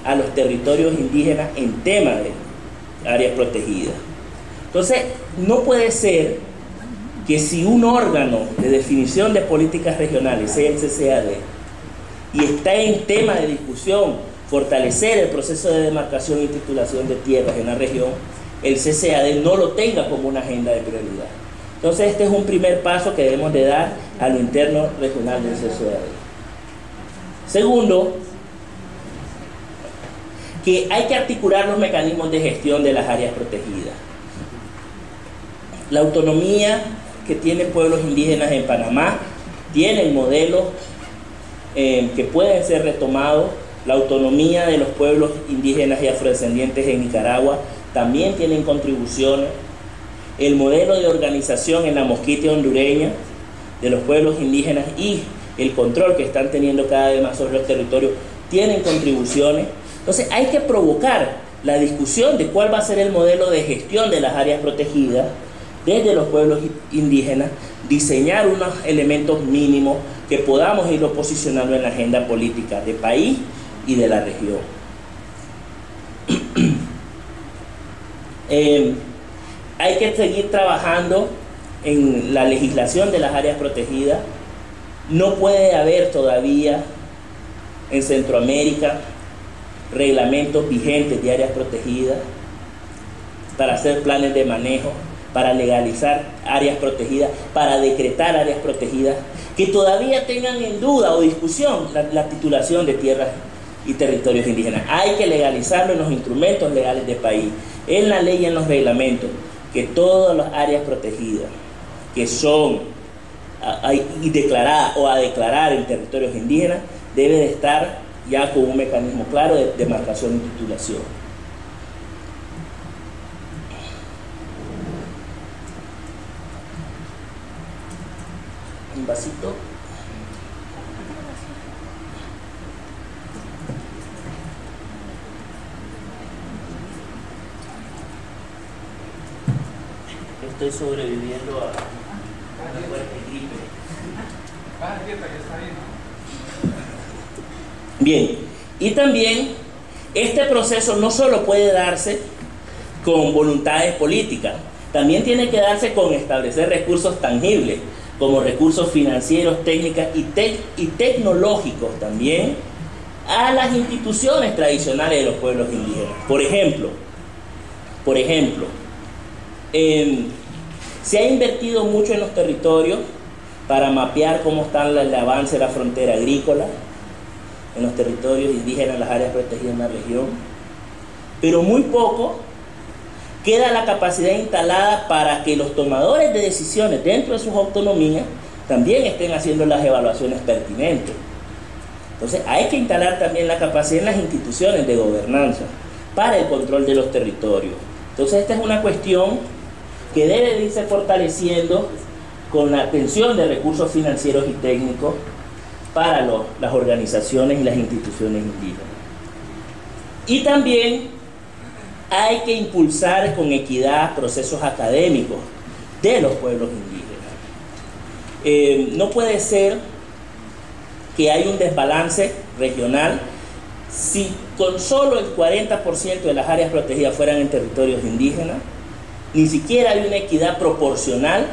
a los territorios indígenas en tema de áreas protegidas. Entonces, no puede ser que si un órgano de definición de políticas regionales, sea el CCAD, y está en tema de discusión fortalecer el proceso de demarcación y titulación de tierras en la región, el CCAD no lo tenga como una agenda de prioridad. Entonces este es un primer paso que debemos de dar a lo interno regional del CCAD. Segundo, que hay que articular los mecanismos de gestión de las áreas protegidas. La autonomía que tienen pueblos indígenas en Panamá tienen modelos eh, que pueden ser retomados. La autonomía de los pueblos indígenas y afrodescendientes en Nicaragua también tienen contribuciones. El modelo de organización en la mosquita hondureña de los pueblos indígenas y el control que están teniendo cada vez más sobre los territorios tienen contribuciones. Entonces hay que provocar la discusión de cuál va a ser el modelo de gestión de las áreas protegidas desde los pueblos indígenas, diseñar unos elementos mínimos que podamos irlo posicionando en la agenda política de país y de la región. Eh, hay que seguir trabajando en la legislación de las áreas protegidas. No puede haber todavía en Centroamérica reglamentos vigentes de áreas protegidas para hacer planes de manejo para legalizar áreas protegidas, para decretar áreas protegidas, que todavía tengan en duda o discusión la, titulación de tierras y territorios indígenas. Hay que legalizarlo en los instrumentos legales del país, en la ley y en los reglamentos, que todas las áreas protegidas que son y declaradas o a declarar en territorios indígenas debe de estar ya con un mecanismo claro de demarcación y titulación. vasito. Sobreviviendo a, una fuerte gripe. Bien, y también este proceso no solo puede darse con voluntades políticas, también tiene que darse con establecer recursos tangibles como recursos financieros, técnicos y, y tecnológicos también a las instituciones tradicionales de los pueblos indígenas. Por ejemplo, por ejemplo, se ha invertido mucho en los territorios para mapear cómo está el avance de la frontera agrícola en los territorios indígenas, en las áreas protegidas en la región, pero muy poco queda la capacidad instalada para que los tomadores de decisiones dentro de sus autonomías también estén haciendo las evaluaciones pertinentes. Entonces hay que instalar también la capacidad en las instituciones de gobernanza para el control de los territorios. Entonces esta es una cuestión que debe irse fortaleciendo con la atención de recursos financieros y técnicos para las organizaciones y las instituciones indígenas. Y también hay que impulsar con equidad procesos académicos de los pueblos indígenas. Eh, no puede ser que haya un desbalance regional si con solo el 40% de las áreas protegidas fueran en territorios indígenas, ni siquiera hay una equidad proporcional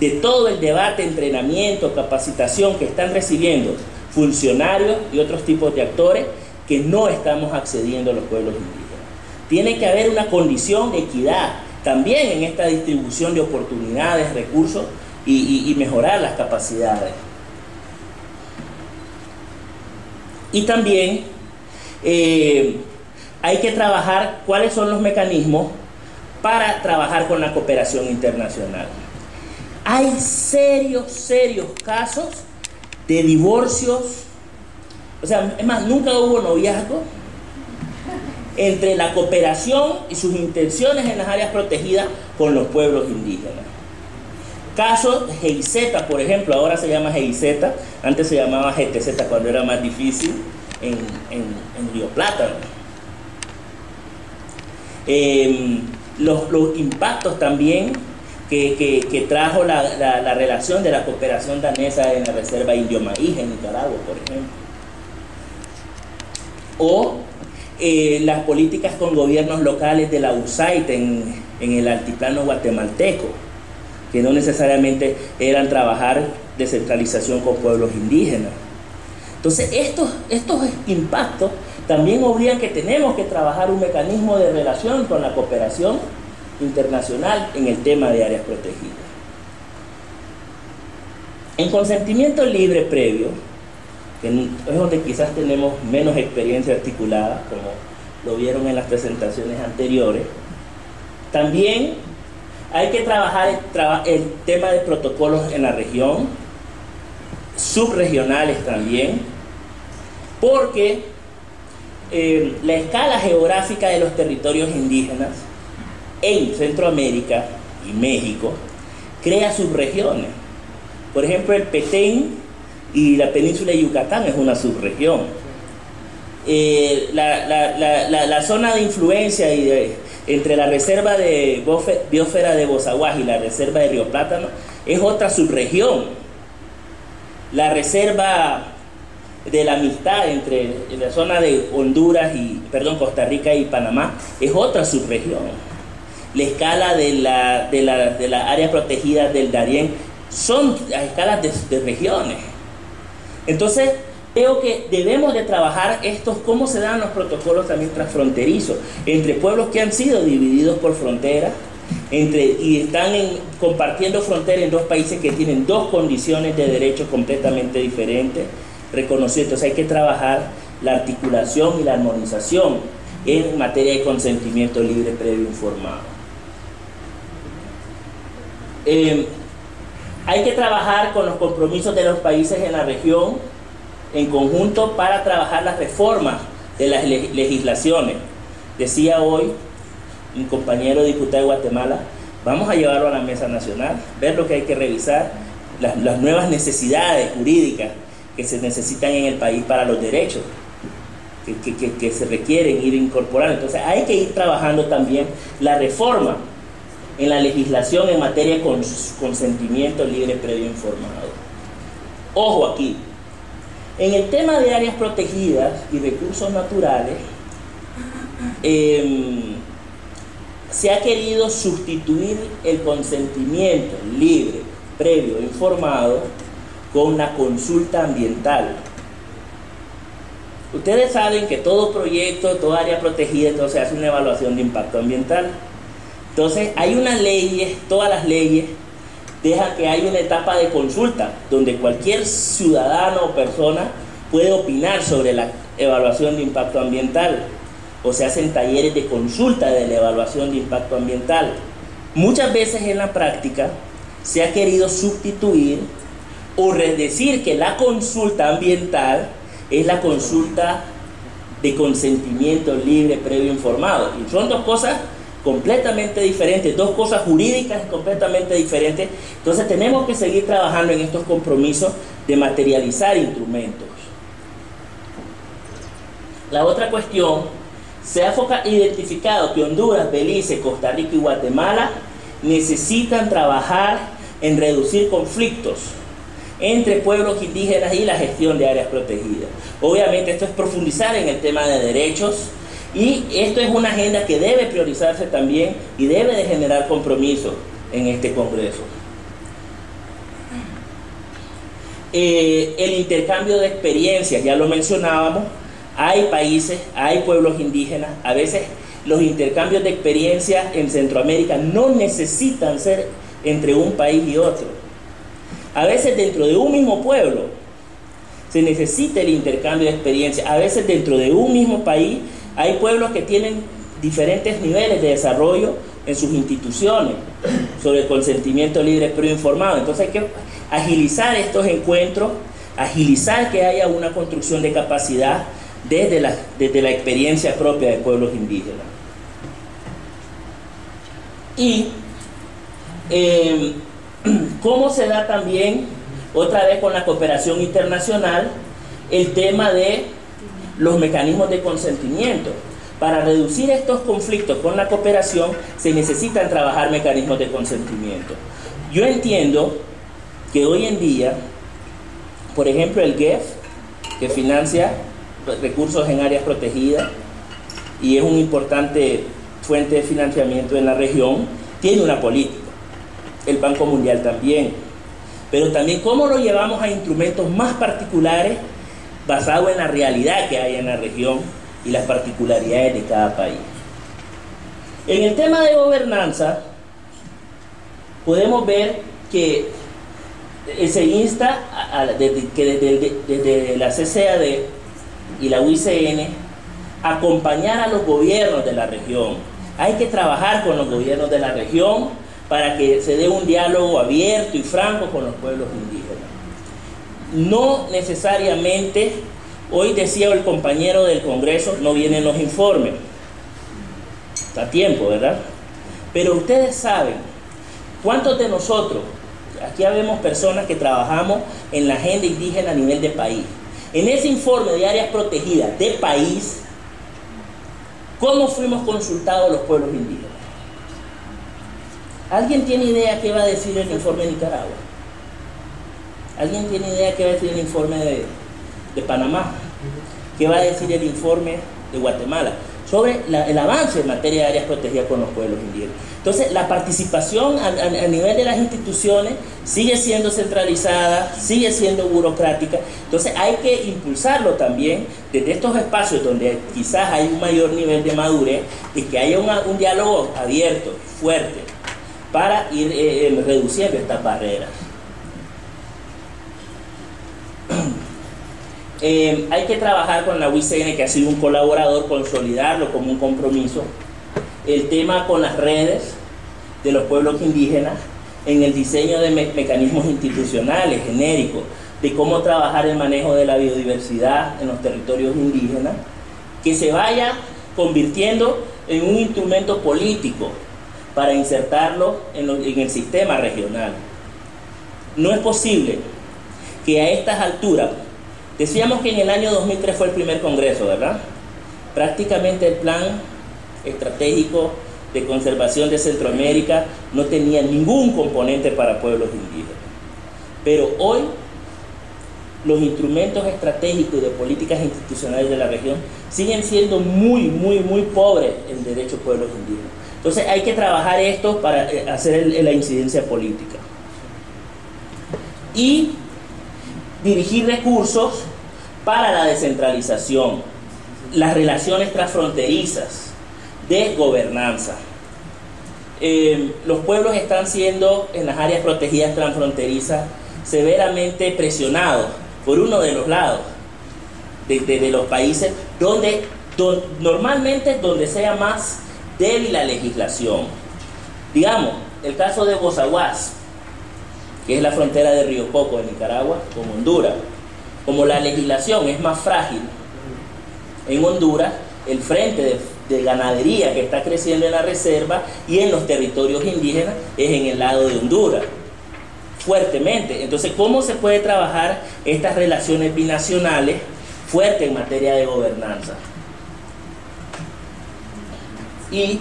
de todo el debate, entrenamiento, capacitación que están recibiendo funcionarios y otros tipos de actores que no estamos accediendo a los pueblos indígenas. Tiene que haber una condición de equidad también en esta distribución de oportunidades, recursos y, mejorar las capacidades. Y también eh, hay que trabajar cuáles son los mecanismos para trabajar con la cooperación internacional. Hay serios, serios casos de divorcios. O sea, es más, nunca hubo noviazgo entre la cooperación y sus intenciones en las áreas protegidas con los pueblos indígenas. Caso GIZ, por ejemplo, ahora se llama GIZ, antes se llamaba GTZ cuando era más difícil en, en Río Plata. em, los, impactos también que, trajo la, relación de la cooperación danesa en la Reserva Indio Maíz en Nicaragua, por ejemplo. O eh, las políticas con gobiernos locales de la USAID en, en el altiplano guatemalteco, que no necesariamente eran trabajar descentralización con pueblos indígenas. Entonces, estos, estos impactos también obligan que tenemos que trabajar un mecanismo de relación con la cooperación internacional en el tema de áreas protegidas. En consentimiento libre previo, que es donde quizás tenemos menos experiencia articulada, como lo vieron en las presentaciones anteriores, también hay que trabajar el, tema de protocolos en la región, subregionales también, porque eh, la escala geográfica de los territorios indígenas en Centroamérica y México crea subregiones. Por ejemplo, el Petén y la península de Yucatán es una subregión. Eh, la, zona de influencia entre la reserva de biosfera de Bozaguas y la reserva de Río Plátano es otra subregión. La reserva de la amistad entre la zona de Honduras y, perdón, Costa Rica y Panamá es otra subregión. La escala de la, de de área protegida del Darién son escalas de, regiones. Entonces, Creo que debemos de trabajar estos, cómo se dan los protocolos también transfronterizos entre pueblos que han sido divididos por fronteras y están compartiendo frontera en dos países que tienen dos condiciones de derechos completamente diferentes, reconocidos. Entonces hay que trabajar la articulación y la armonización en materia de consentimiento libre previo informado. Eh, hay que trabajar con los compromisos de los países en la región en conjunto para trabajar las reformas de las legislaciones. Decía hoy un compañero diputado de Guatemala, vamos a llevarlo a la mesa nacional, ver lo que hay que revisar, las, nuevas necesidades jurídicas que se necesitan en el país para los derechos que, se requieren ir incorporando. Entonces hay que ir trabajando también la reforma en la legislación en materia de consentimiento libre previo informado. Ojo aquí, en el tema de áreas protegidas y recursos naturales, em, se ha querido sustituir el consentimiento libre, previo, informado, con una consulta ambiental. Ustedes saben que todo proyecto, toda área protegida, entonces hace una evaluación de impacto ambiental. Entonces hay unas leyes, todas las leyes deja que hay una etapa de consulta donde cualquier ciudadano o persona puede opinar sobre la evaluación de impacto ambiental o se hacen talleres de consulta de la evaluación de impacto ambiental. Muchas veces en la práctica se ha querido sustituir o decir que la consulta ambiental es la consulta de consentimiento libre previo informado. Y son dos cosas completamente diferentes, dos cosas jurídicas completamente diferentes. Entonces tenemos que seguir trabajando en estos compromisos de materializar instrumentos. La otra cuestión, se ha identificado que Honduras, Belice, Costa Rica y Guatemala necesitan trabajar en reducir conflictos entre pueblos indígenas y la gestión de áreas protegidas. Obviamente esto es profundizar en el tema de derechos, y esto es una agenda que debe priorizarse también y debe de generar compromiso en este Congreso. Eh, el intercambio de experiencias, ya lo mencionábamos, hay países, hay pueblos indígenas, a veces los intercambios de experiencias en Centroamérica no necesitan ser entre un país y otro. A veces dentro de un mismo pueblo se necesita el intercambio de experiencias, a veces dentro de un mismo país hay pueblos que tienen diferentes niveles de desarrollo en sus instituciones sobre el consentimiento libre pero informado. Entonces hay que agilizar estos encuentros, agilizar que haya una construcción de capacidad desde la, desde la experiencia propia de pueblos indígenas. Y em, cómo se da también, otra vez con la cooperación internacional, el tema de los mecanismos de consentimiento. para reducir estos conflictos con la cooperación se necesitan trabajar mecanismos de consentimiento. Yo entiendo que hoy en día, por ejemplo, el GEF, que financia recursos en áreas protegidas y es una importante fuente de financiamiento en la región, tiene una política. El Banco Mundial también. Pero también cómo lo llevamos a instrumentos más particulares basados en la realidad que hay en la región y las particularidades de cada país. En el tema de gobernanza, podemos ver que se insta a, que desde, desde, la CCAD y la UICN acompañar a los gobiernos de la región. Hay que trabajar con los gobiernos de la región para que se dé un diálogo abierto y franco con los pueblos indígenas. No necesariamente, hoy decía el compañero del Congreso, no vienen los informes. Está tiempo, ¿verdad? Pero ustedes saben cuántos de nosotros, aquí habemos personas que trabajamos en la agenda indígena a nivel de país. En ese informe de áreas protegidas de país, ¿cómo fuimos consultados los pueblos indígenas? ¿Alguien tiene idea qué va a decir el informe de Nicaragua? ¿Alguien tiene idea qué va a decir el informe de, Panamá? ¿Qué va a decir el informe de Guatemala? Sobre el avance en materia de áreas protegidas con los pueblos indígenas. Entonces, la participación a, nivel de las instituciones sigue siendo centralizada, sigue siendo burocrática. Entonces, hay que impulsarlo también desde estos espacios donde quizás hay un mayor nivel de madurez y que haya un diálogo abierto, fuerte, para ir eh, eh, reduciendo estas barreras. Eh, hay que trabajar con la UICN, que ha sido un colaborador, consolidarlo como un compromiso. El tema con las redes de los pueblos indígenas, en el diseño de mecanismos institucionales genéricos, de cómo trabajar el manejo de la biodiversidad en los territorios indígenas, que se vaya convirtiendo en un instrumento político para insertarlo en, el sistema regional. No es posible que a estas alturas, decíamos que en el año 2003 fue el primer congreso, ¿verdad? Prácticamente el plan estratégico de conservación de Centroamérica no tenía ningún componente para pueblos indígenas. Pero hoy los instrumentos estratégicos y de políticas institucionales de la región siguen siendo muy, muy, muy pobres en derechos pueblos indígenas. Entonces hay que trabajar esto para eh, hacer la incidencia política. Y dirigir recursos para la descentralización, las relaciones transfronterizas de gobernanza. Eh, los pueblos están siendo en las áreas protegidas transfronterizas severamente presionados por uno de los lados de, los países donde, donde normalmente donde sea más débil la legislación. Digamos, el caso de Bozaguas, que es la frontera de Río Coco en Nicaragua con Honduras. Como la legislación es más frágil en Honduras, el frente de, de, ganadería que está creciendo en la reserva y en los territorios indígenas es en el lado de Honduras, fuertemente. Entonces, ¿cómo se puede trabajar estas relaciones binacionales fuertes en materia de gobernanza? Y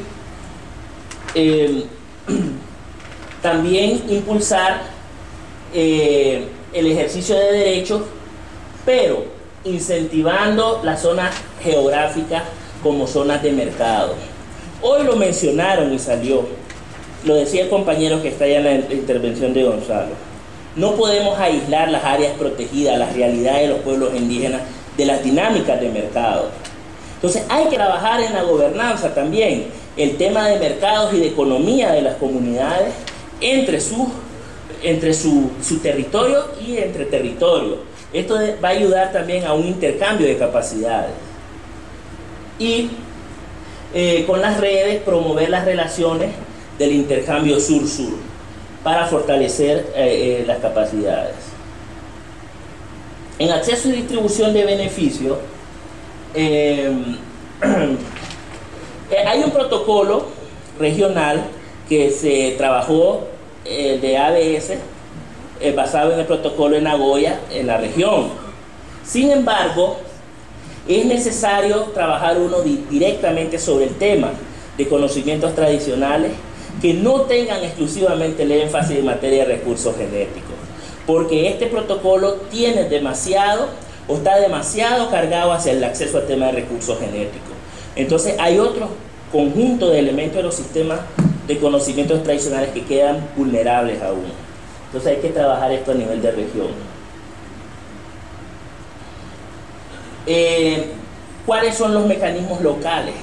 em, también impulsar eh, el ejercicio de derechos, pero incentivando las zonas geográficas como zonas de mercado. Hoy lo mencionaron y salió, lo decía el compañero que está allá en la intervención de Gonzalo. No podemos aislar las áreas protegidas, las realidades de los pueblos indígenas de las dinámicas de mercado. Entonces hay que trabajar en la gobernanza también, el tema de mercados y de economía de las comunidades entre su, entre su, territorio y entre territorios. Esto va a ayudar también a un intercambio de capacidades. Y eh, con las redes promover las relaciones del intercambio sur-sur para fortalecer eh, eh, las capacidades. En acceso y distribución de beneficios, eh, hay un protocolo regional que se trabajó eh, de ABS eh, basado en el protocolo de Nagoya en la región. Sin embargo, es necesario trabajar uno directamente sobre el tema de conocimientos tradicionales que no tengan exclusivamente el énfasis en materia de recursos genéticos, porque este protocolo tiene demasiado o está demasiado cargado hacia el acceso al tema de recursos genéticos. Entonces hay otro conjunto de elementos de los sistemas de conocimientos tradicionales que quedan vulnerables aún. Entonces hay que trabajar esto a nivel de región. Eh, ¿Cuáles son los mecanismos locales?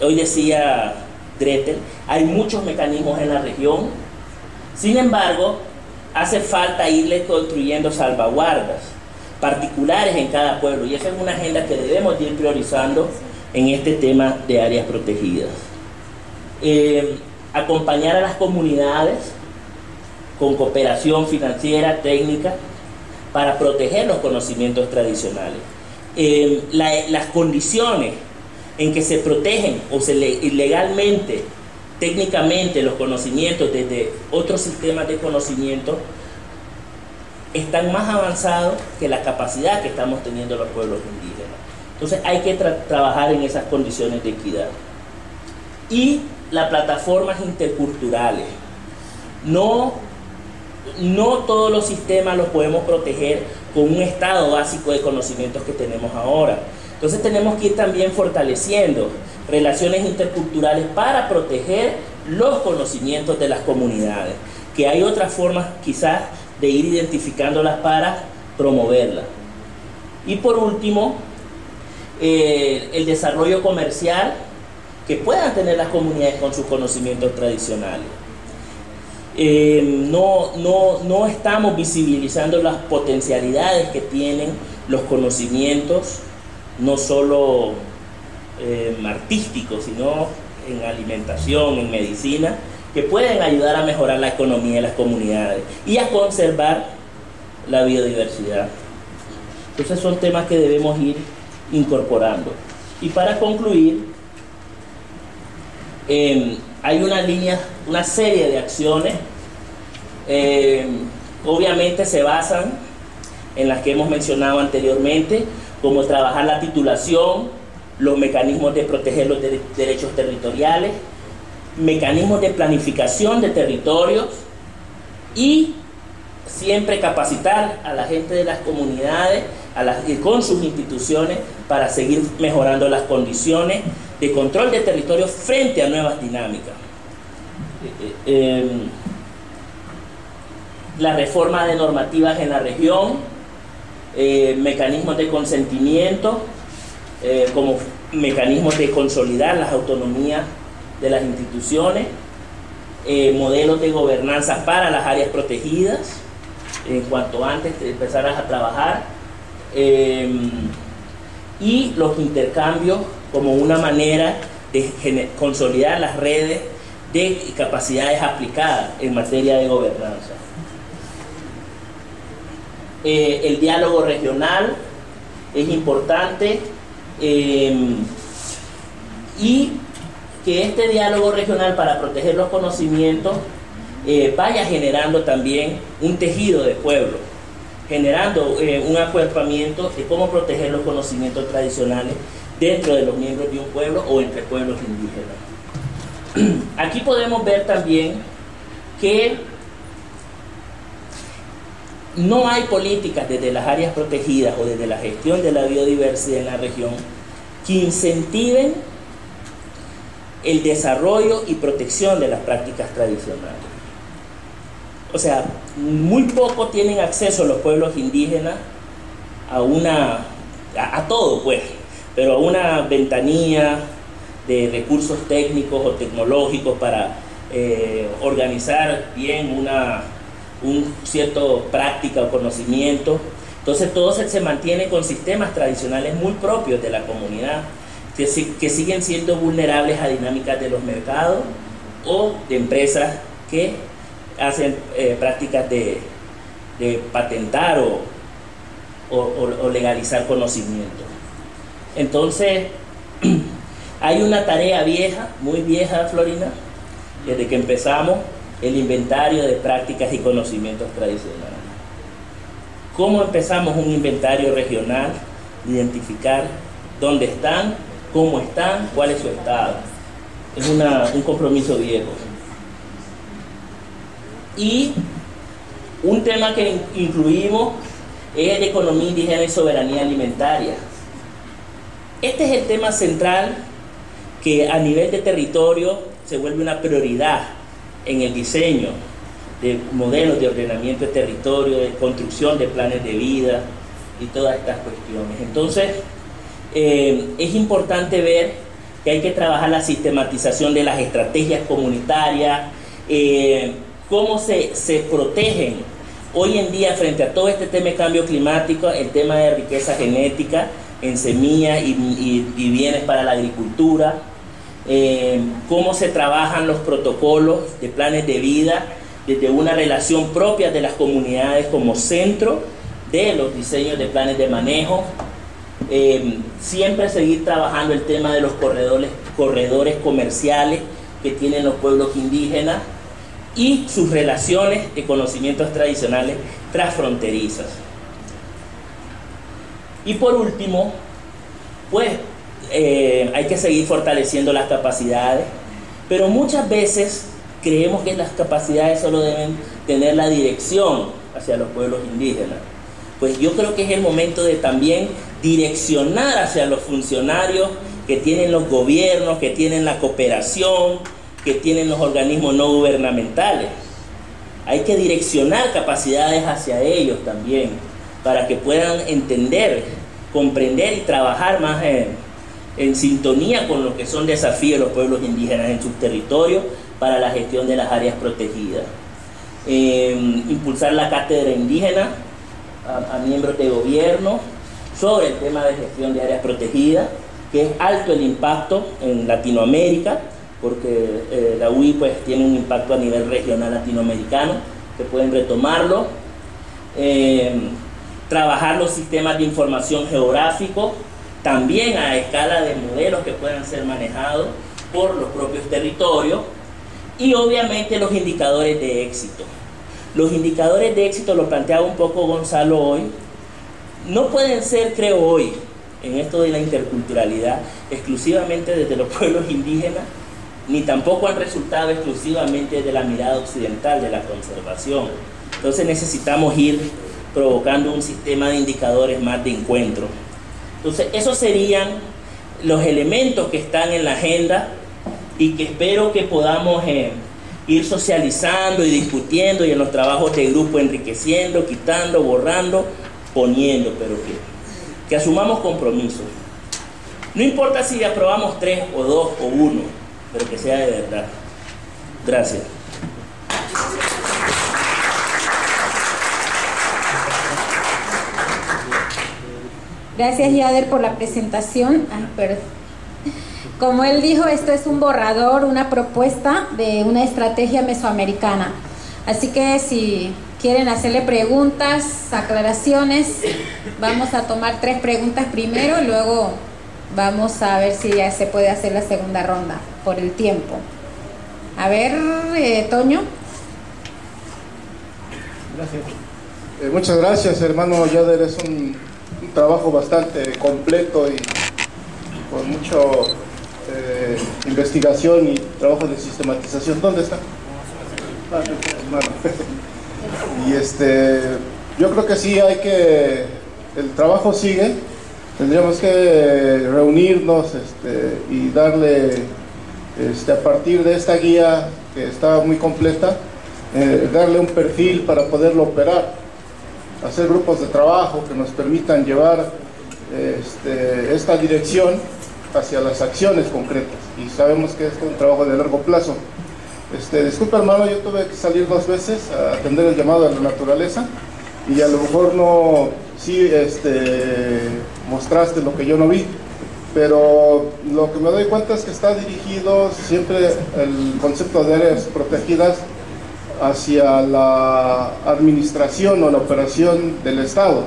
Hoy decía Dretel, hay muchos mecanismos en la región. Sin embargo, hace falta irle construyendo salvaguardas particulares en cada pueblo y esa es una agenda que debemos ir priorizando en este tema de áreas protegidas. Eh, acompañar a las comunidades con cooperación financiera, técnica, para proteger los conocimientos tradicionales. Eh, las condiciones en que se protegen o se legalmente, técnicamente los conocimientos desde otros sistemas de conocimiento están más avanzados que la capacidad que estamos teniendo los pueblos indígenas. Entonces hay que trabajar en esas condiciones de equidad. Y las plataformas interculturales. No, no todos los sistemas los podemos proteger con un estado básico de conocimientos que tenemos ahora. Entonces tenemos que ir también fortaleciendo relaciones interculturales para proteger los conocimientos de las comunidades, que hay otras formas quizás de ir identificándolas para promoverlas. Y por último, eh, el desarrollo comercial que puedan tener las comunidades con sus conocimientos tradicionales. Eh, no, no, no estamos visibilizando las potencialidades que tienen los conocimientos, no solo eh, artísticos, sino en alimentación, en medicina, que pueden ayudar a mejorar la economía de las comunidades y a conservar la biodiversidad. Entonces son temas que debemos ir incorporando. Y para concluir, em, hay una línea, una serie de acciones, em, obviamente se basan en las que hemos mencionado anteriormente, como trabajar la titulación, los mecanismos de proteger los derechos territoriales, mecanismos de planificación de territorios y siempre capacitar a la gente de las comunidades con sus instituciones para seguir mejorando las condiciones de control de territorio frente a nuevas dinámicas. Eh, eh, em, la reforma de normativas en la región, eh, mecanismos de consentimiento, como mecanismos de consolidar las autonomías de las instituciones, modelos de gobernanza para las áreas protegidas, en cuanto antes empezaras a trabajar, em, y los intercambios como una manera de consolidar las redes de capacidades aplicadas en materia de gobernanza. Eh, el diálogo regional es importante em, y que este diálogo regional para proteger los conocimientos eh, vaya generando también un tejido de pueblo, generando eh, un acuerpamiento de cómo proteger los conocimientos tradicionales dentro de los miembros de un pueblo o entre pueblos indígenas. Aquí podemos ver también que no hay políticas desde las áreas protegidas o desde la gestión de la biodiversidad en la región que incentiven el desarrollo y protección de las prácticas tradicionales. O sea, muy poco tienen acceso los pueblos indígenas a una, a, todo pues, pero a una ventanilla de recursos técnicos o tecnológicos para eh, organizar bien una un cierto práctica o conocimiento. Entonces todo se, se mantiene con sistemas tradicionales muy propios de la comunidad, que, siguen siendo vulnerables a dinámicas de los mercados o de empresas que hacen eh, prácticas de, patentar o, o, legalizar conocimiento. Entonces, hay una tarea vieja, muy vieja, Florina, desde que empezamos el inventario de prácticas y conocimientos tradicionales. ¿Cómo empezamos un inventario regional identificar dónde están, cómo están, cuál es su estado. Es un compromiso viejo. Y un tema que incluimos es el economía indígena y soberanía alimentaria. Este es el tema central que a nivel de territorio se vuelve una prioridad en el diseño de modelos de ordenamiento de territorio, de construcción de planes de vida y todas estas cuestiones. Entonces, eh, es importante ver que hay que trabajar la sistematización de las estrategias comunitarias, eh, cómo se, se protegen hoy en día frente a todo este tema de cambio climático, el tema de riqueza genética en semillas y, bienes para la agricultura, eh, cómo se trabajan los protocolos de planes de vida desde una relación propia de las comunidades como centro de los diseños de planes de manejo. Eh, siempre seguir trabajando el tema de los corredores, corredores comerciales que tienen los pueblos indígenas y sus relaciones de conocimientos tradicionales transfronterizas. Y por último, pues eh, hay que seguir fortaleciendo las capacidades, pero muchas veces creemos que las capacidades solo deben tener la dirección hacia los pueblos indígenas. Pues yo creo que es el momento de también direccionar hacia los funcionarios que tienen los gobiernos, que tienen la cooperación, que tienen los organismos no gubernamentales. Hay que direccionar capacidades hacia ellos también, para que puedan entender, comprender y trabajar más en, sintonía con lo que son desafíos de los pueblos indígenas en sus territorios para la gestión de las áreas protegidas. Em, impulsar la cátedra indígena a, a miembros de gobierno sobre el tema de gestión de áreas protegidas, que es alto el impacto en Latinoamérica, porque eh, la UI pues, tiene un impacto a nivel regional latinoamericano, que pueden retomarlo. Eh, trabajar los sistemas de información geográfico, también a escala de modelos que puedan ser manejados por los propios territorios y obviamente los indicadores de éxito. Los indicadores de éxito, lo planteaba un poco Gonzalo hoy, no pueden ser, creo hoy, en esto de la interculturalidad, exclusivamente desde los pueblos indígenas, ni tampoco han resultado exclusivamente de la mirada occidental de la conservación. Entonces necesitamos ir provocando un sistema de indicadores más de encuentro. Entonces esos serían los elementos que están en la agenda y que espero que podamos eh, ir socializando y discutiendo y en los trabajos de grupo enriqueciendo, quitando, borrando, poniendo, pero que, que asumamos compromisos. No importa si aprobamos tres o dos o uno, pero que sea de verdad. Gracias. Gracias Yader por la presentación. Como él dijo, esto es un borrador, una propuesta de una estrategia mesoamericana. Así que si quieren hacerle preguntas, aclaraciones, vamos a tomar tres preguntas primero luego vamos a ver si ya se puede hacer la segunda ronda por el tiempo. A ver, eh, Toño. Gracias. Eh, muchas gracias, hermano Yader. Es un, trabajo bastante completo y con mucho eh, investigación y trabajo de sistematización. ¿Dónde está? Ah, y este, yo creo que sí hay que, el trabajo sigue, tendríamos que reunirnos este, y darle este, a partir de esta guía que está muy completa, eh, darle un perfil para poderlo operar, hacer grupos de trabajo que nos permitan llevar este, esta dirección hacia las acciones concretas. Y sabemos que es un trabajo de largo plazo. Este, disculpa hermano, yo tuve que salir dos veces a atender el llamado de la naturaleza y a lo mejor no, sí este, mostraste lo que yo no vi pero lo que me doy cuenta es que está dirigido siempre el concepto de áreas protegidas hacia la administración o la operación del Estado.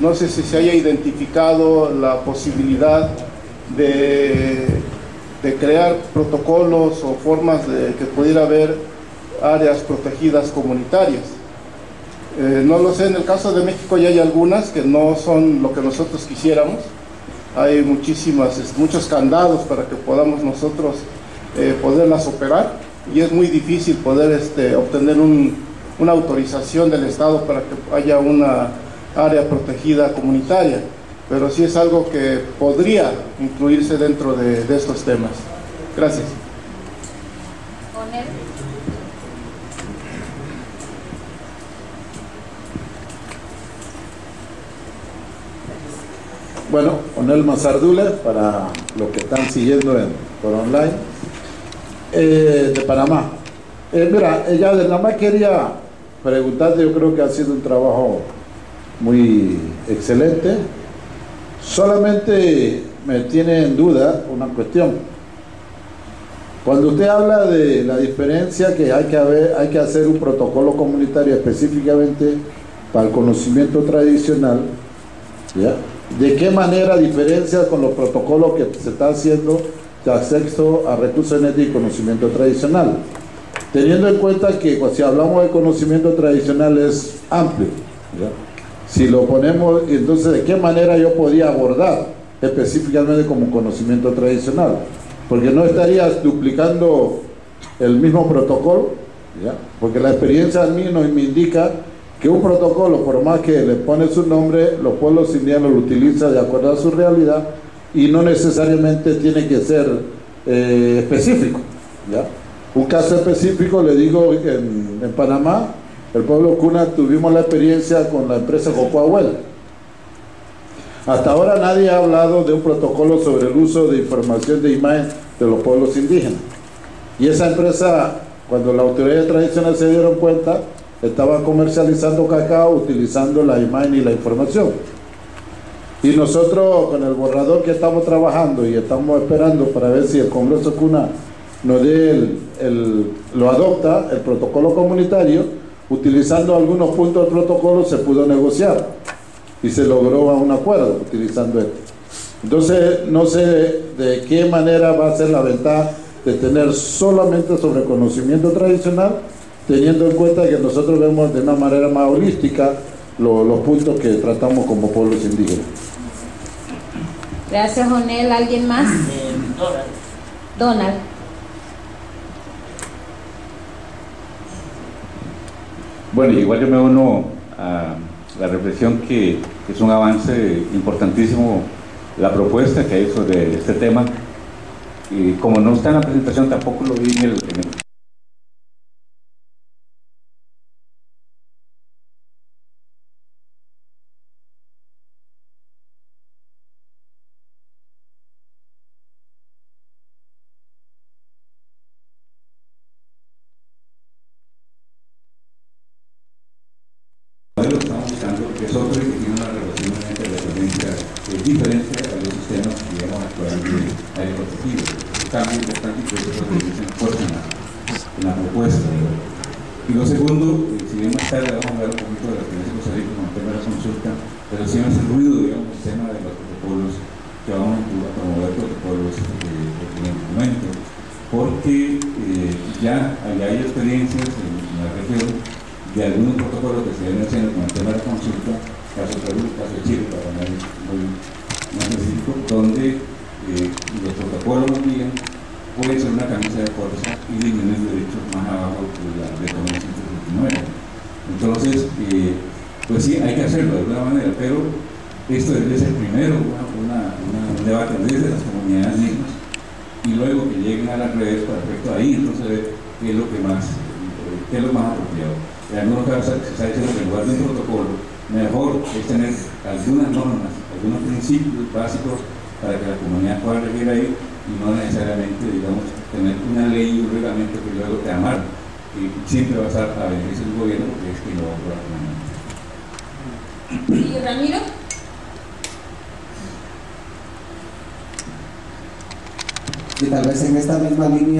No sé si se haya identificado la posibilidad de, de crear protocolos o formas de que pudiera haber áreas protegidas comunitarias. Eh, no lo sé, en el caso de México ya hay algunas que no son lo que nosotros quisiéramos. Hay muchísimas, muchos candados para que podamos nosotros eh, poderlas operar y es muy difícil poder este, obtener una autorización del Estado para que haya una área protegida comunitaria, pero sí es algo que podría incluirse dentro de, de estos temas. Gracias. Bueno, Onel Mazardula, para los que están siguiendo por online, eh, de Panamá. Eh, mira, ella de nada más quería preguntarte, yo creo que ha sido un trabajo muy excelente. Solamente me tiene en duda una cuestión. Cuando usted habla de la diferencia que hay que, haber, hay que hacer un protocolo comunitario específicamente para el conocimiento tradicional, ¿ya? ¿De qué manera diferencia con los protocolos que se está haciendo de acceso a recursos genéticos y conocimiento tradicional? Teniendo en cuenta que pues, si hablamos de conocimiento tradicional es amplio. Si lo ponemos, entonces, ¿de qué manera yo podía abordar específicamente como conocimiento tradicional? Porque no estarías duplicando el mismo protocolo, porque la experiencia a mí nos me indica que un protocolo, por más que le pone su nombre, los pueblos indianos lo utilizan de acuerdo a su realidad y no necesariamente tiene que ser eh, específico. ¿ya? Un caso específico, le digo, en, Panamá, el pueblo Cuna tuvimos la experiencia con la empresa Cocoahuel. Hasta ahora nadie ha hablado de un protocolo sobre el uso de información de imagen de los pueblos indígenas. Y esa empresa, cuando la autoridad tradicional se dieron cuenta, estaban comercializando cacao utilizando la imagen y la información. Y nosotros con el borrador que estamos trabajando y estamos esperando para ver si el Congreso Cuna nos lo adopta, el protocolo comunitario, utilizando algunos puntos del protocolo se pudo negociar y se logró un acuerdo utilizando esto. Entonces, no sé de qué manera va a ser la ventaja de tener solamente sobre conocimiento tradicional teniendo en cuenta que nosotros vemos de una manera más holística los puntos que tratamos como pueblos indígenas. Gracias, Jonel. ¿Alguien más? Donald. Donald. Bueno, igual yo me uno a la reflexión que, es un avance importantísimo la propuesta que hay sobre este tema. Y como no está en la presentación, tampoco lo vi en el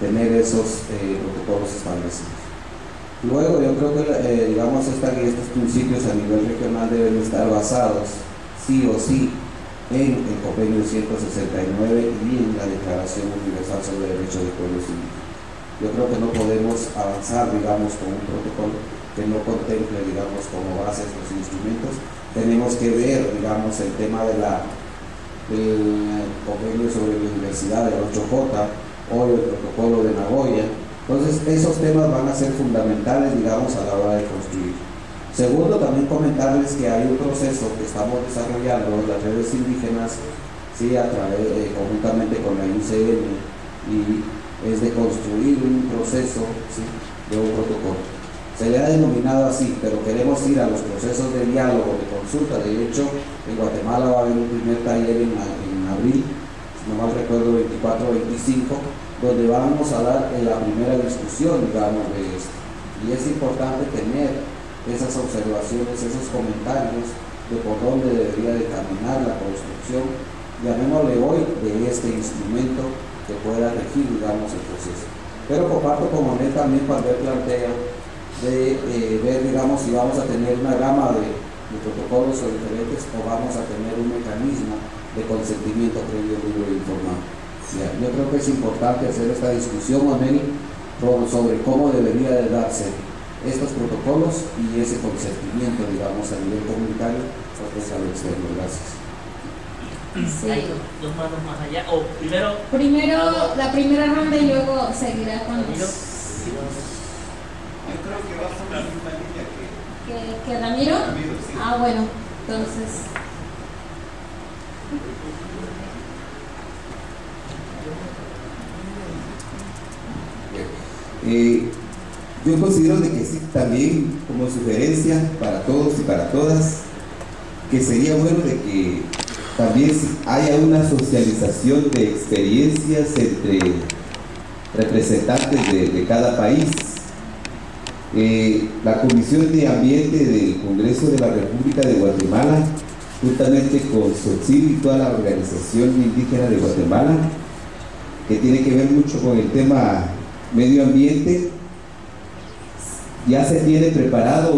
tener esos eh, protocolos establecidos. Luego, yo creo que, eh, digamos, esta, estos principios a nivel regional deben estar basados, sí o sí, en el convenio 169 y en la Declaración Universal sobre Derechos de Pueblos Indígenas. Yo creo que no podemos avanzar, digamos, con un protocolo que no contemple, digamos, como base estos instrumentos. Tenemos que ver, digamos, el tema de la, del convenio sobre la universidad del 8J, hoy el protocolo de Nagoya. Entonces, esos temas van a ser fundamentales, digamos, a la hora de construir. Segundo, también comentarles que hay un proceso que estamos desarrollando las redes indígenas, sí, a través, eh, conjuntamente con la UCN, y es de construir un proceso de un protocolo. Se le ha denominado así, pero queremos ir a los procesos de diálogo, de consulta. De hecho, en Guatemala va a haber un primer taller en, en abril no mal recuerdo 24 o 25, donde vamos a dar en la primera discusión, digamos, de esto. Y es importante tener esas observaciones, esos comentarios de por dónde debería de caminar la construcción, llamémosle hoy, de este instrumento que pueda regir, digamos, el proceso. Pero comparto con Monet también cuando él plantea de eh, ver, digamos, si vamos a tener una gama de, de protocolos o diferentes o vamos a tener un mecanismo de consentimiento previo libre informado. yo creo que es importante hacer esta discusión, Amén, sobre cómo debería de darse estos protocolos y ese consentimiento, digamos, a nivel comunitario respecto al externo. Gracias. Sí. Hay dos manos más allá. O primero. Primero la primera ronda y luego seguirá con los. Yo creo que va a ser la misma línea que. ¿Que, Ramiro? Ramiro sí. Ah, bueno, entonces. Eh, yo considero de que sí, también como sugerencia para todos y para todas, que sería bueno de que también haya una socialización de experiencias entre representantes de, cada país. Eh, la Comisión de Ambiente del Congreso de la República de Guatemala juntamente con SOCIL y toda la organización indígena de Guatemala, que tiene que ver mucho con el tema medio ambiente. Ya se tiene preparado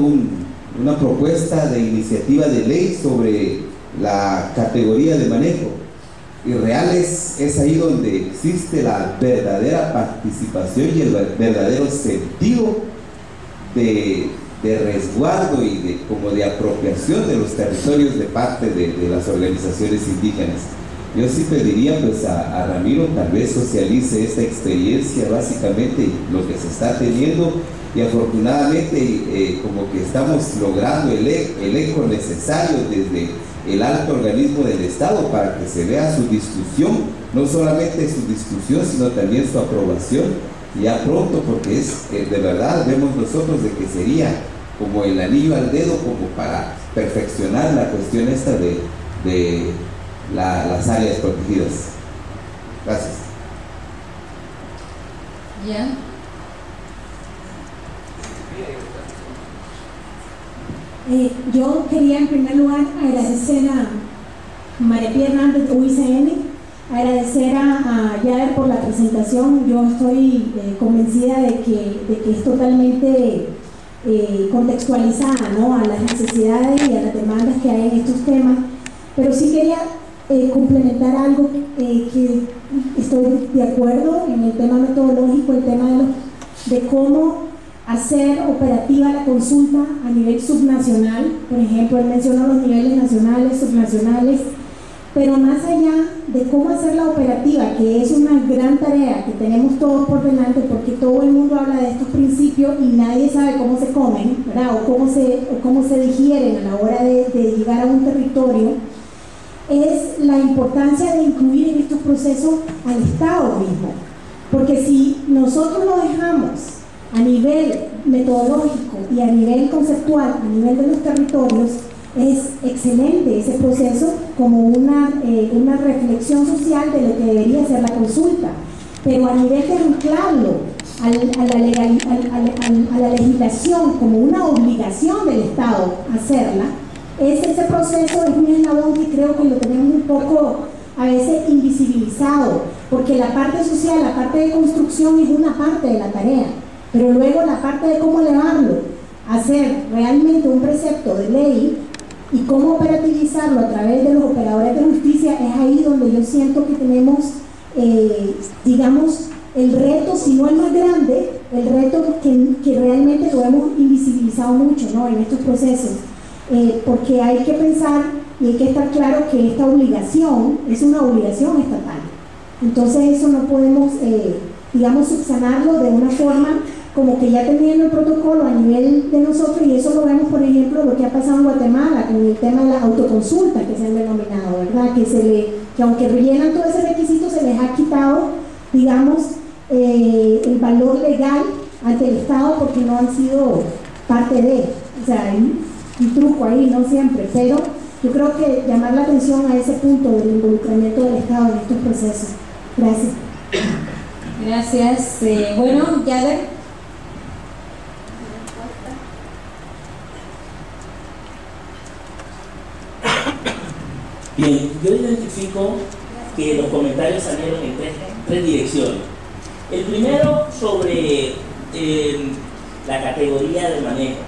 una propuesta de iniciativa de ley sobre la categoría de manejo. Y real es, es ahí donde existe la verdadera participación y el verdadero sentido de de resguardo y de, como de apropiación de los territorios de parte de, las organizaciones indígenas. Yo sí pediría pues a, Ramiro tal vez socialice esta experiencia, básicamente lo que se está teniendo y afortunadamente eh, como que estamos logrando el, e, el eco necesario desde el alto organismo del Estado para que se vea su discusión, no solamente su discusión, sino también su aprobación ya pronto, porque es de verdad vemos nosotros de que sería como el anillo al dedo como para perfeccionar la cuestión esta de, de las áreas protegidas. Gracias. ¿Ya? Eh, yo quería en primer lugar agradecer a María Pía Hernández de UICN, agradecer a, a por la presentación. Yo estoy eh, convencida de que, de que es totalmente eh, contextualizada ¿no? a las necesidades y a las demandas que hay en estos temas, pero sí quería eh, complementar algo eh, que estoy de acuerdo en el tema metodológico, el tema de, de cómo hacer operativa la consulta a nivel subnacional, por ejemplo, él menciona los niveles nacionales, subnacionales, pero más allá de cómo hacer la operativa, que es una gran tarea que tenemos todos por delante, porque todo el mundo habla de estos principios y nadie sabe cómo se comen, ¿verdad? O cómo se, cómo se digieren a la hora de, de llegar a un territorio, es la importancia de incluir en estos procesos al Estado mismo. Porque si nosotros lo dejamos a nivel metodológico y a nivel conceptual, a nivel de los territorios, es excelente ese proceso como una, eh, una reflexión social de lo que debería ser la consulta, pero a nivel de anclarlo a, la a, la legislación como una obligación del Estado hacerla, ese, ese proceso es un eslabón que creo que lo tenemos un poco a veces invisibilizado, porque la parte social, la parte de construcción es una parte de la tarea, pero luego la parte de cómo elevarlo, hacer realmente un precepto de ley y cómo operativizarlo a través de los operadores de justicia, es ahí donde yo siento que tenemos, eh, digamos, el reto, si no el más grande, el reto que, que realmente lo hemos invisibilizado mucho ¿no? en estos procesos, eh, porque hay que pensar y hay que estar claro que esta obligación es una obligación estatal. Entonces eso no podemos, eh, digamos, subsanarlo de una forma como que ya teniendo el protocolo a nivel de nosotros, y eso lo vemos, por ejemplo, lo que ha pasado en Guatemala con el tema de la autoconsulta que se han denominado, ¿verdad? Que, se le, que aunque rellenan todo ese requisito, se les ha quitado, digamos, eh, el valor legal ante el Estado porque no han sido parte de, o sea, hay un truco ahí, no siempre, pero yo creo que llamar la atención a ese punto del involucramiento del Estado en estos procesos. Gracias. Gracias. Eh, bueno, Yader. Bien, yo identifico que los comentarios salieron en tres, direcciones. El primero sobre eh, la categoría de manejo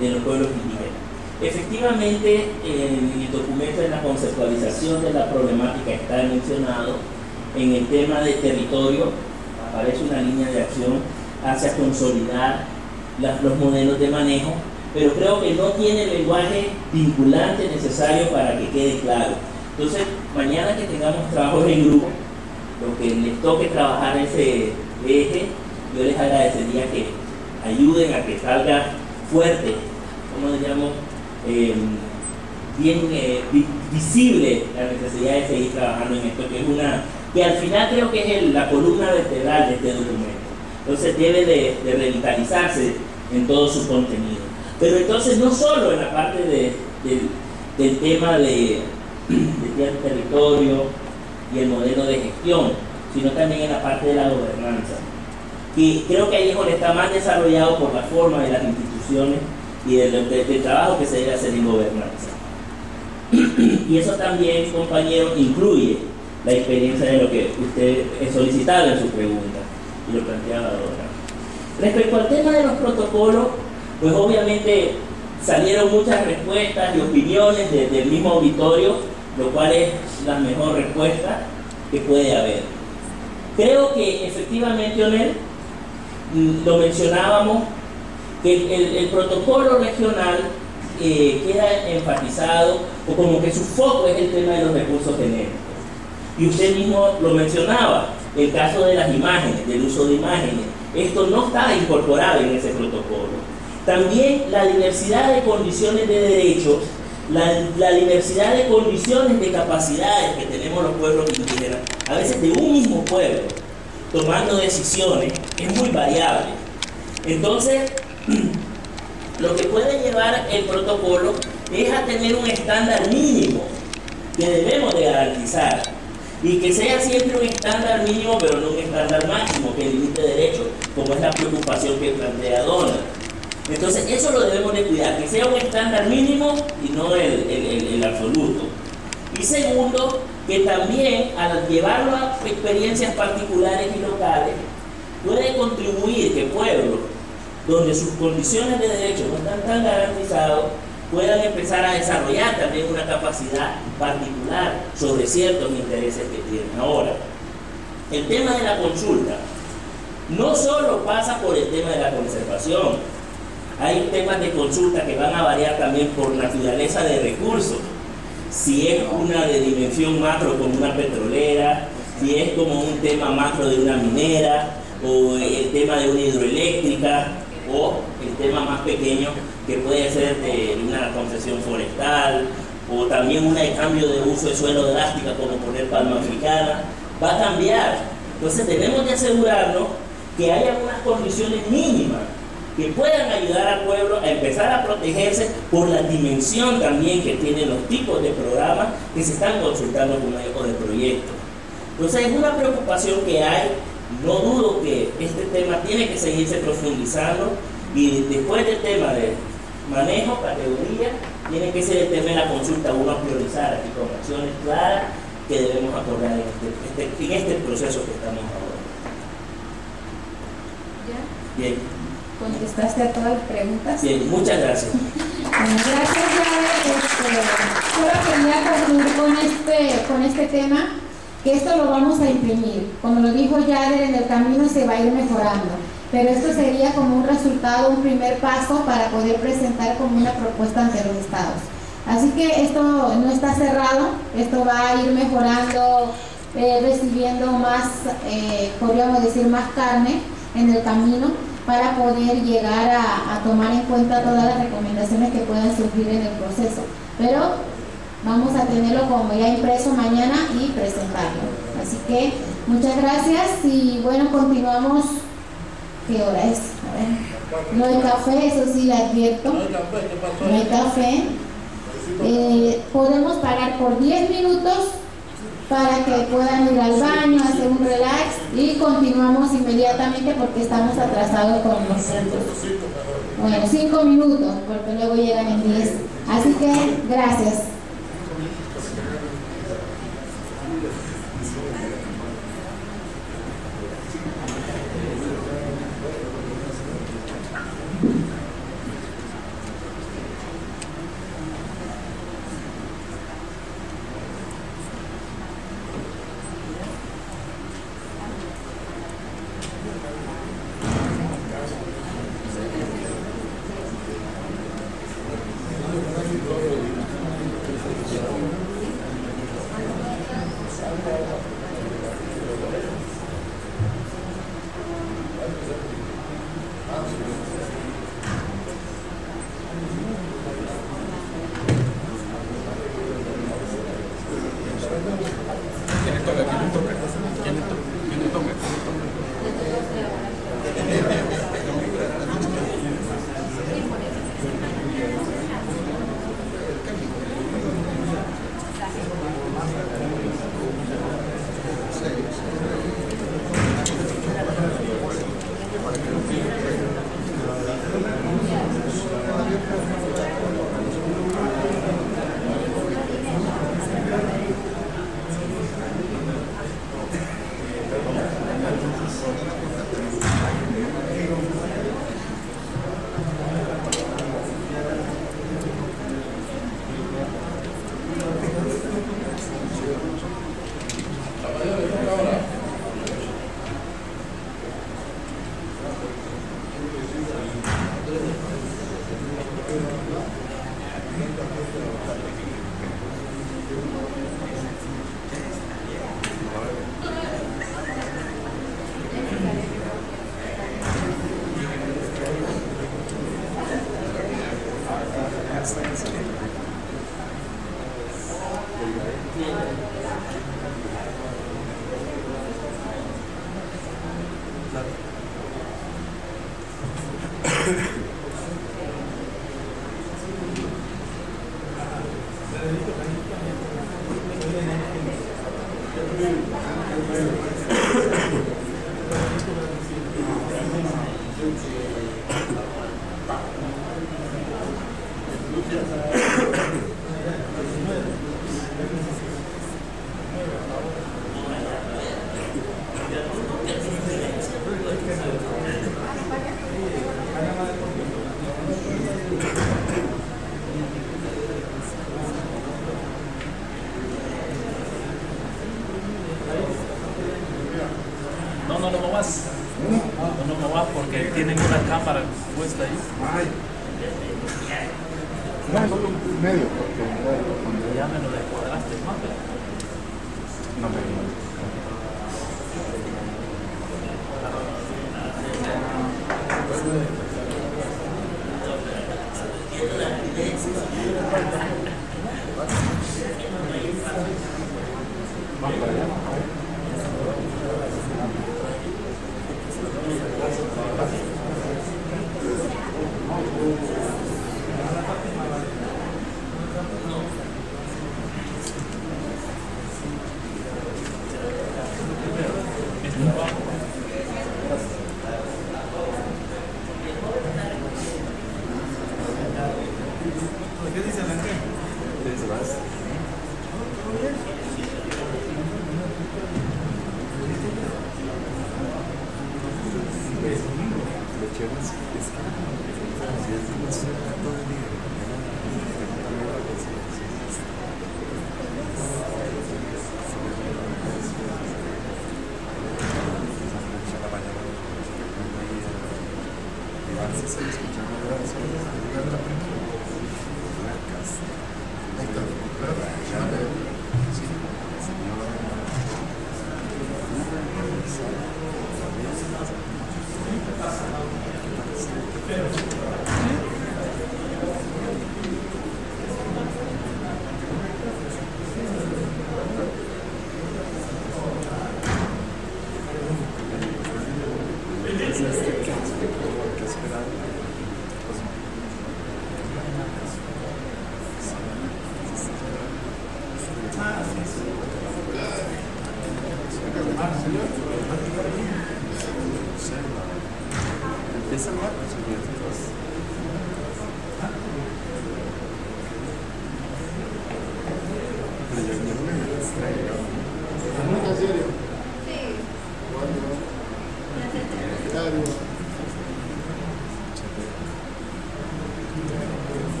de los pueblos indígenas. Efectivamente, en el documento de la conceptualización de la problemática está mencionado en el tema de territorio, aparece una línea de acción hacia consolidar los modelos de manejo, pero creo que no tiene el lenguaje vinculante necesario para que quede claro. Entonces, mañana que tengamos trabajos en grupo, lo que les toque trabajar ese eje, yo les agradecería que ayuden a que salga fuerte, como digamos, Em, bien eh, visible la necesidad de seguir trabajando en esto, que es una, que al final creo que es la columna vertebral de este documento. Entonces debe de, revitalizarse en todo su contenido. Pero entonces no solo en la parte del tema de, de territorio y el modelo de gestión, sino también en la parte de la gobernanza. Y creo que ahí es donde está más desarrollado por la forma de las instituciones y del, trabajo que se debe hacer en gobernanza. y eso también, compañero, incluye la experiencia de lo que usted ha solicitado en su pregunta y lo planteaba ahora. Respecto al tema de los protocolos, pues obviamente salieron muchas respuestas y opiniones del mismo auditorio, lo cual es la mejor respuesta que puede haber. Creo que efectivamente, Onel, mm, lo mencionábamos, que el, protocolo regional eh, queda enfatizado o como que su foco es el tema de los recursos genéticos. Y usted mismo lo mencionaba, el caso de las imágenes, del uso de imágenes. Esto no está incorporado en ese protocolo. También la diversidad de condiciones de derechos, la, diversidad de condiciones de capacidades que tenemos los pueblos indígenas, a veces de un mismo pueblo, tomando decisiones, es muy variable. Entonces, lo que puede llevar el protocolo es a tener un estándar mínimo que debemos de garantizar. Y que sea siempre un estándar mínimo pero no un estándar máximo que limite derechos como es la preocupación que plantea Donald entonces eso lo debemos de cuidar que sea un estándar mínimo y no el, el absoluto y segundo que también al llevarlo a experiencias particulares y locales puede contribuir que pueblos donde sus condiciones de derecho no están tan garantizadas, puedan empezar a desarrollar también una capacidad particular sobre ciertos intereses que tienen. Ahora, el tema de la consulta no solo pasa por el tema de la conservación, hay temas de consulta que van a variar también por naturaleza de recursos. Si es una de dimensión macro como una petrolera, si es como un tema macro de una minera, o el tema de una hidroeléctrica, o el tema más pequeño que puede ser de una concesión forestal o también un cambio de uso de suelo drástica como poner palma africana, va a cambiar. Entonces debemos de asegurarnos que haya unas condiciones mínimas que puedan ayudar al pueblo a empezar a protegerse por la dimensión también que tienen los tipos de programas que se están consultando con o de proyectos. Entonces es una preocupación que hay no dudo que este tema tiene que seguirse profundizando y después del tema de manejo, categoría, tiene que ser el tema de la consulta uno a priorizar aquí con acciones claras que debemos acordar en este, este, en este proceso que estamos ahora. ¿Ya? Bien, ¿Contestaste a todas las preguntas? bien, muchas gracias. Bueno, gracias, Yader. Este, solo quería concluir con este, con este tema, que esto lo vamos a imprimir. Como lo dijo Yader, en el camino se va a ir mejorando. Pero esto sería como un resultado, un primer paso para poder presentar como una propuesta ante los estados. Así que esto no está cerrado, esto va a ir mejorando, eh, recibiendo más, eh, podríamos decir, más carne en el camino para poder llegar a, a tomar en cuenta todas las recomendaciones que puedan surgir en el proceso. Pero vamos a tenerlo como ya impreso mañana y presentarlo. Así que muchas gracias y bueno, continuamos. ¿Qué hora es? A ver. No hay café, eso sí le advierto. No hay café. Eh, podemos parar por 10 minutos para que puedan ir al baño, hacer un relax y continuamos inmediatamente porque estamos atrasados con los. Bueno, 5 minutos porque luego llegan en 10. Así que gracias.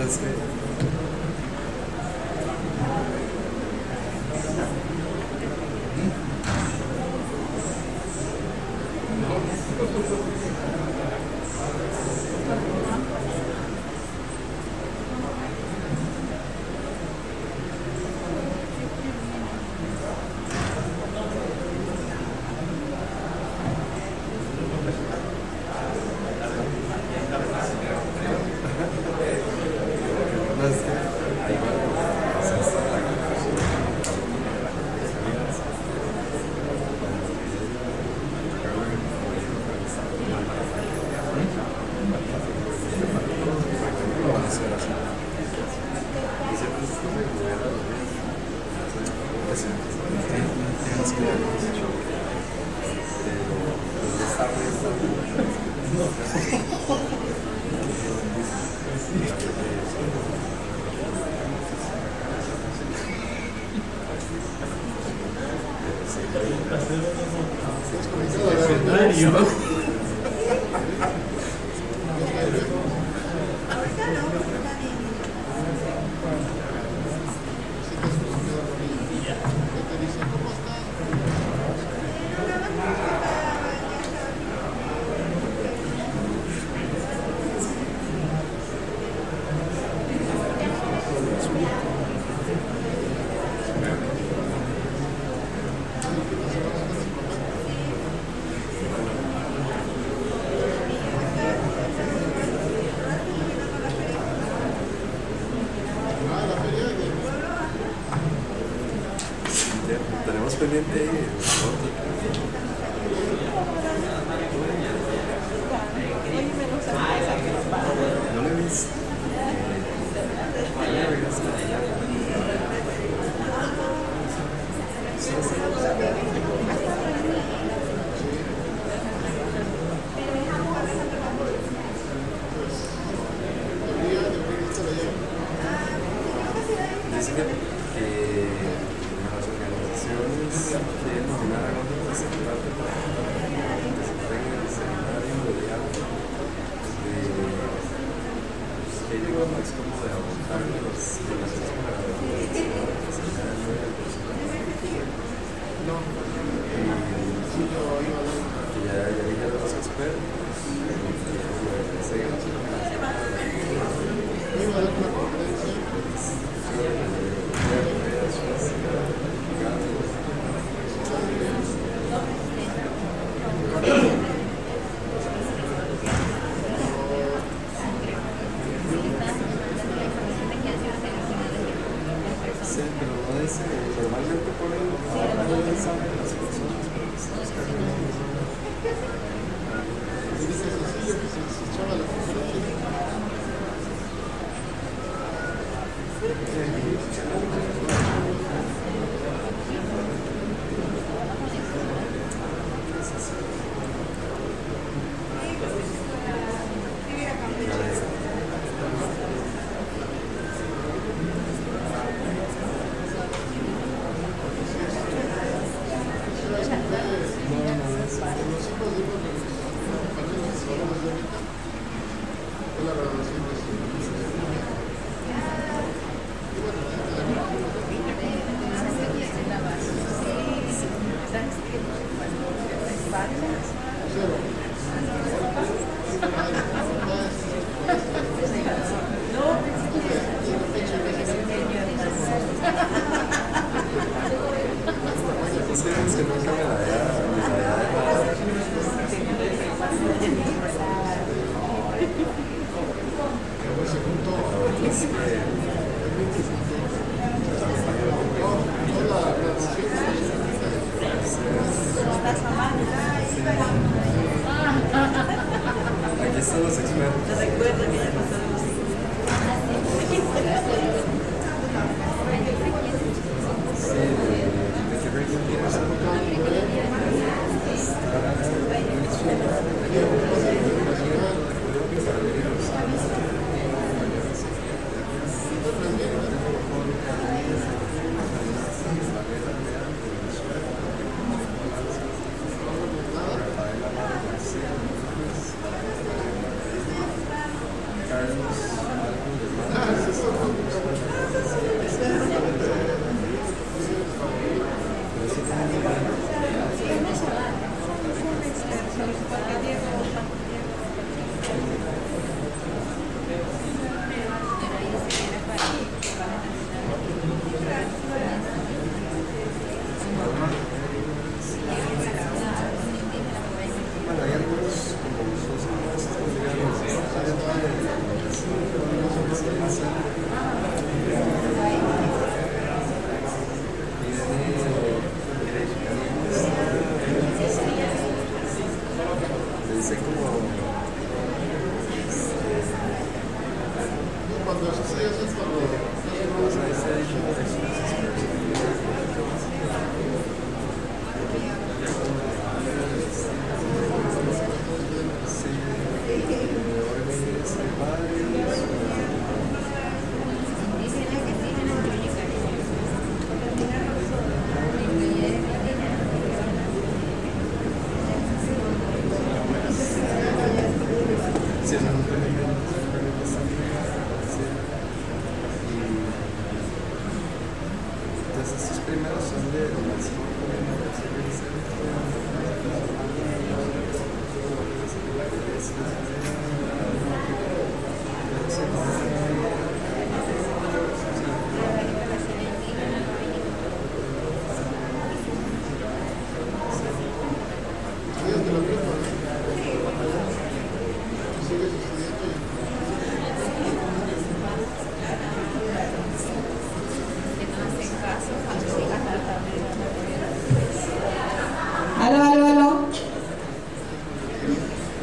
That's great. Tenemos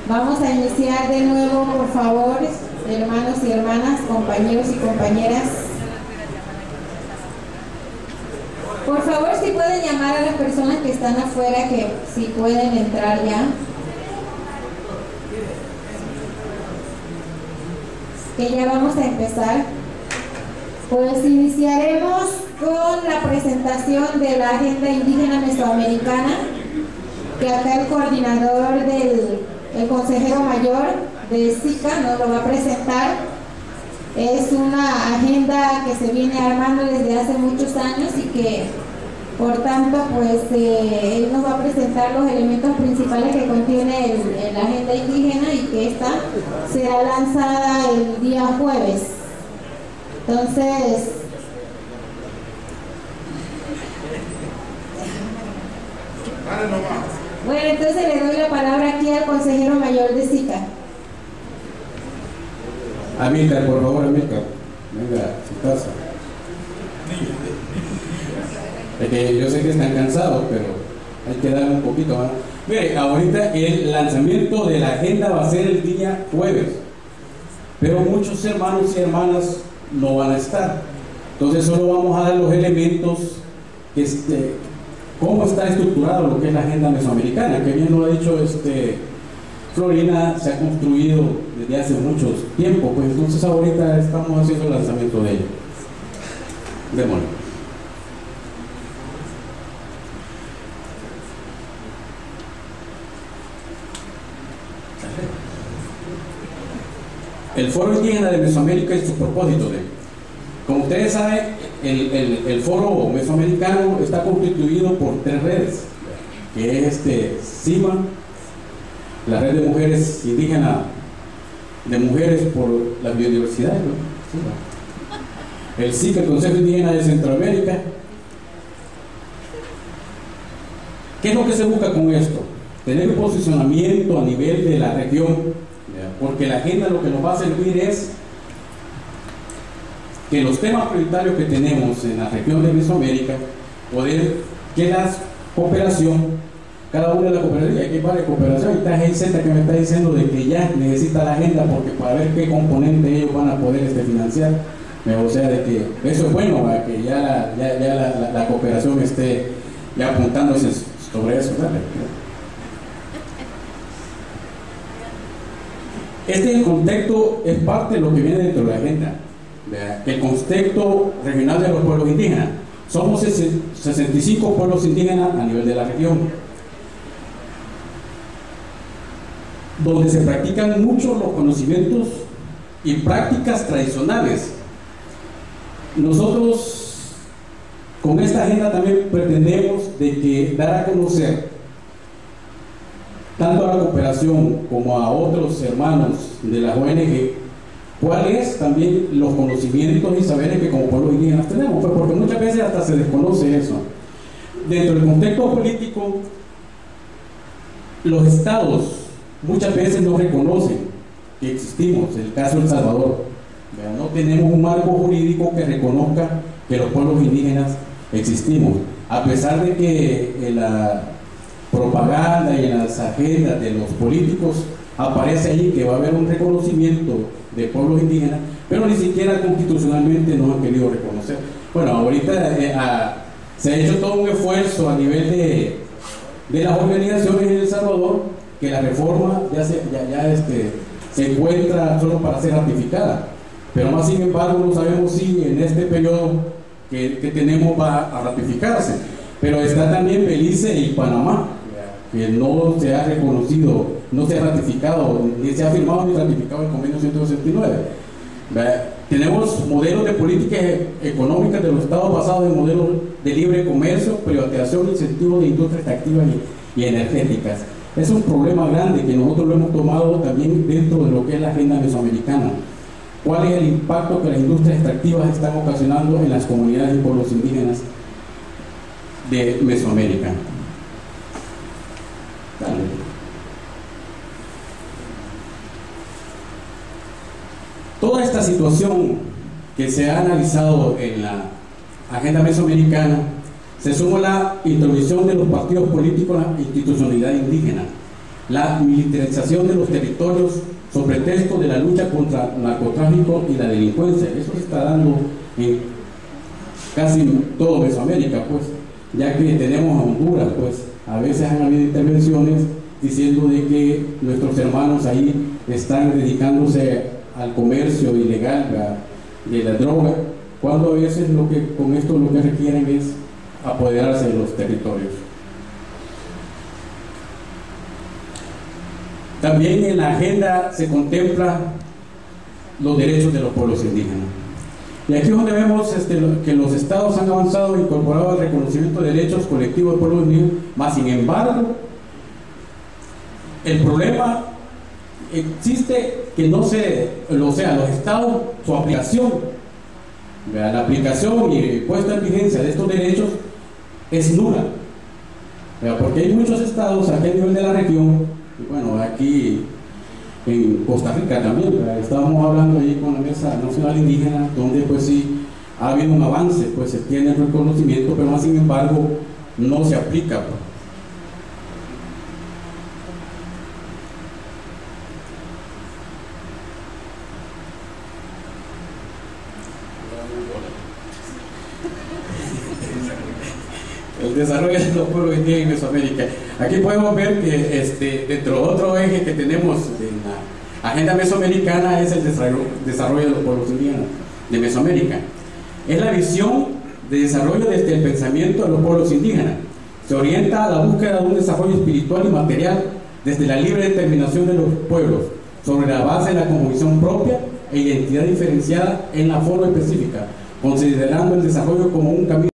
Vamos a iniciar de nuevo, por favor, hermanos y hermanas, compañeros y compañeras. Por favor, si pueden llamar a las personas que están afuera, que si pueden entrar ya. Que ya vamos a empezar. Pues iniciaremos con la presentación de la Agenda Indígena Mesoamericana que acá el coordinador del el consejero mayor de SICA nos lo va a presentar. Es una agenda que se viene armando desde hace muchos años y que por tanto pues eh, él nos va a presentar los elementos principales que contiene la agenda indígena y que esta será lanzada el día jueves. Entonces, Bueno, entonces le doy la palabra aquí al consejero mayor de SICA. Amílcar, por favor, Amílcar. Venga, su casa. Es que yo sé que están cansados, pero hay que darle un poquito más. Mire, ahorita el lanzamiento de la agenda va a ser el día jueves, pero muchos hermanos y hermanas no van a estar. Entonces solo vamos a dar los elementos, este, cómo está estructurado lo que es la agenda mesoamericana, que bien lo ha dicho este, Florina, se ha construido desde hace mucho tiempo, pues entonces ahorita estamos haciendo el lanzamiento de ella. Démosle. el Foro Indígena de Mesoamérica y su propósito de como ustedes saben, el, el, foro mesoamericano está constituido por tres redes, que es este CIMA, la red de mujeres indígenas, de mujeres por la biodiversidad, el SIC, el Consejo Indígena de Centroamérica. ¿Qué es lo que se busca con esto? Tener un posicionamiento a nivel de la región porque la agenda lo que nos va a servir es que los temas prioritarios que tenemos en la región de Mesoamérica, poder que la cooperación, cada una de las cooperativas, hay que de cooperación, y está GIZ que me está diciendo de que ya necesita la agenda porque para ver qué componente ellos van a poder este, financiar, o sea, de que eso es bueno, para que ya, ya, ya la, cooperación esté ya apuntándose sobre eso. Este contexto es parte de lo que viene dentro de la agenda, el contexto regional de los pueblos indígenas. Somos 65 pueblos indígenas a nivel de la región, donde se practican mucho los conocimientos y prácticas tradicionales. Nosotros con esta agenda también pretendemos de que dar a conocer tanto a la cooperación como a otros hermanos de la ONG, cuáles también los conocimientos y saberes que como pueblos indígenas tenemos, pues porque muchas veces hasta se desconoce eso. Dentro del contexto político, los estados muchas veces no reconocen que existimos, el caso de El Salvador. No tenemos un marco jurídico que reconozca que los pueblos indígenas existimos, a pesar de que la propaganda y en las agendas de los políticos aparece ahí que va a haber un reconocimiento de pueblos indígenas, pero ni siquiera constitucionalmente no han querido reconocer. Bueno, ahorita eh, se ha hecho todo un esfuerzo a nivel de, de las organizaciones en El Salvador que la reforma ya, se, ya, este, se encuentra solo para ser ratificada. Pero más sin embargo no sabemos si en este periodo que, que tenemos va a ratificarse. Pero está también Belice y Panamá, que no se ha reconocido, no se ha ratificado, ni se ha firmado ni ratificado el convenio 169. Tenemos modelos de políticas económicas de los estados basados en modelos de libre comercio, privatización, incentivos de industrias activas y, y energéticas. Es un problema grande que nosotros lo hemos tomado también dentro de lo que es la agenda mesoamericana. ¿Cuál es el impacto que las industrias extractivas están ocasionando en las comunidades y pueblos indígenas de Mesoamérica? Toda esta situación que se ha analizado en la agenda mesoamericana se suma la introducción de los partidos políticos la institucionalidad indígena, la militarización de los territorios sobre texto de la lucha contra el narcotráfico y la delincuencia. Eso se está dando en casi todo Mesoamérica, pues, ya que tenemos a Honduras, pues, a veces han habido intervenciones diciendo de que nuestros hermanos ahí están dedicándose al comercio ilegal de la droga, cuando a veces lo que con esto lo que requieren es apoderarse de los territorios. También en la agenda se contempla los derechos de los pueblos indígenas. Y aquí es donde vemos este, que los estados han avanzado e incorporado el reconocimiento de derechos colectivos de pueblos indígenas, más sin embargo, el problema existe que no se, o sea, los estados, su aplicación, la aplicación y puesta en vigencia de estos derechos es nula. Porque hay muchos estados aquí a nivel de la región, bueno, aquí en Costa Rica también, estábamos hablando ahí con la Mesa Nacional Indígena, donde pues sí ha habido un avance, pues se tiene el reconocimiento, pero más sin embargo no se aplica. Desarrollo de los pueblos indígenas en Mesoamérica. Aquí podemos ver que este, dentro de otro eje que tenemos en la agenda mesoamericana es el desarrollo, desarrollo de los pueblos indígenas de Mesoamérica. Es la visión de desarrollo desde el pensamiento de los pueblos indígenas. Se orienta a la búsqueda de un desarrollo espiritual y material desde la libre determinación de los pueblos, sobre la base de la convicción propia e identidad diferenciada en la forma específica, considerando el desarrollo como un camino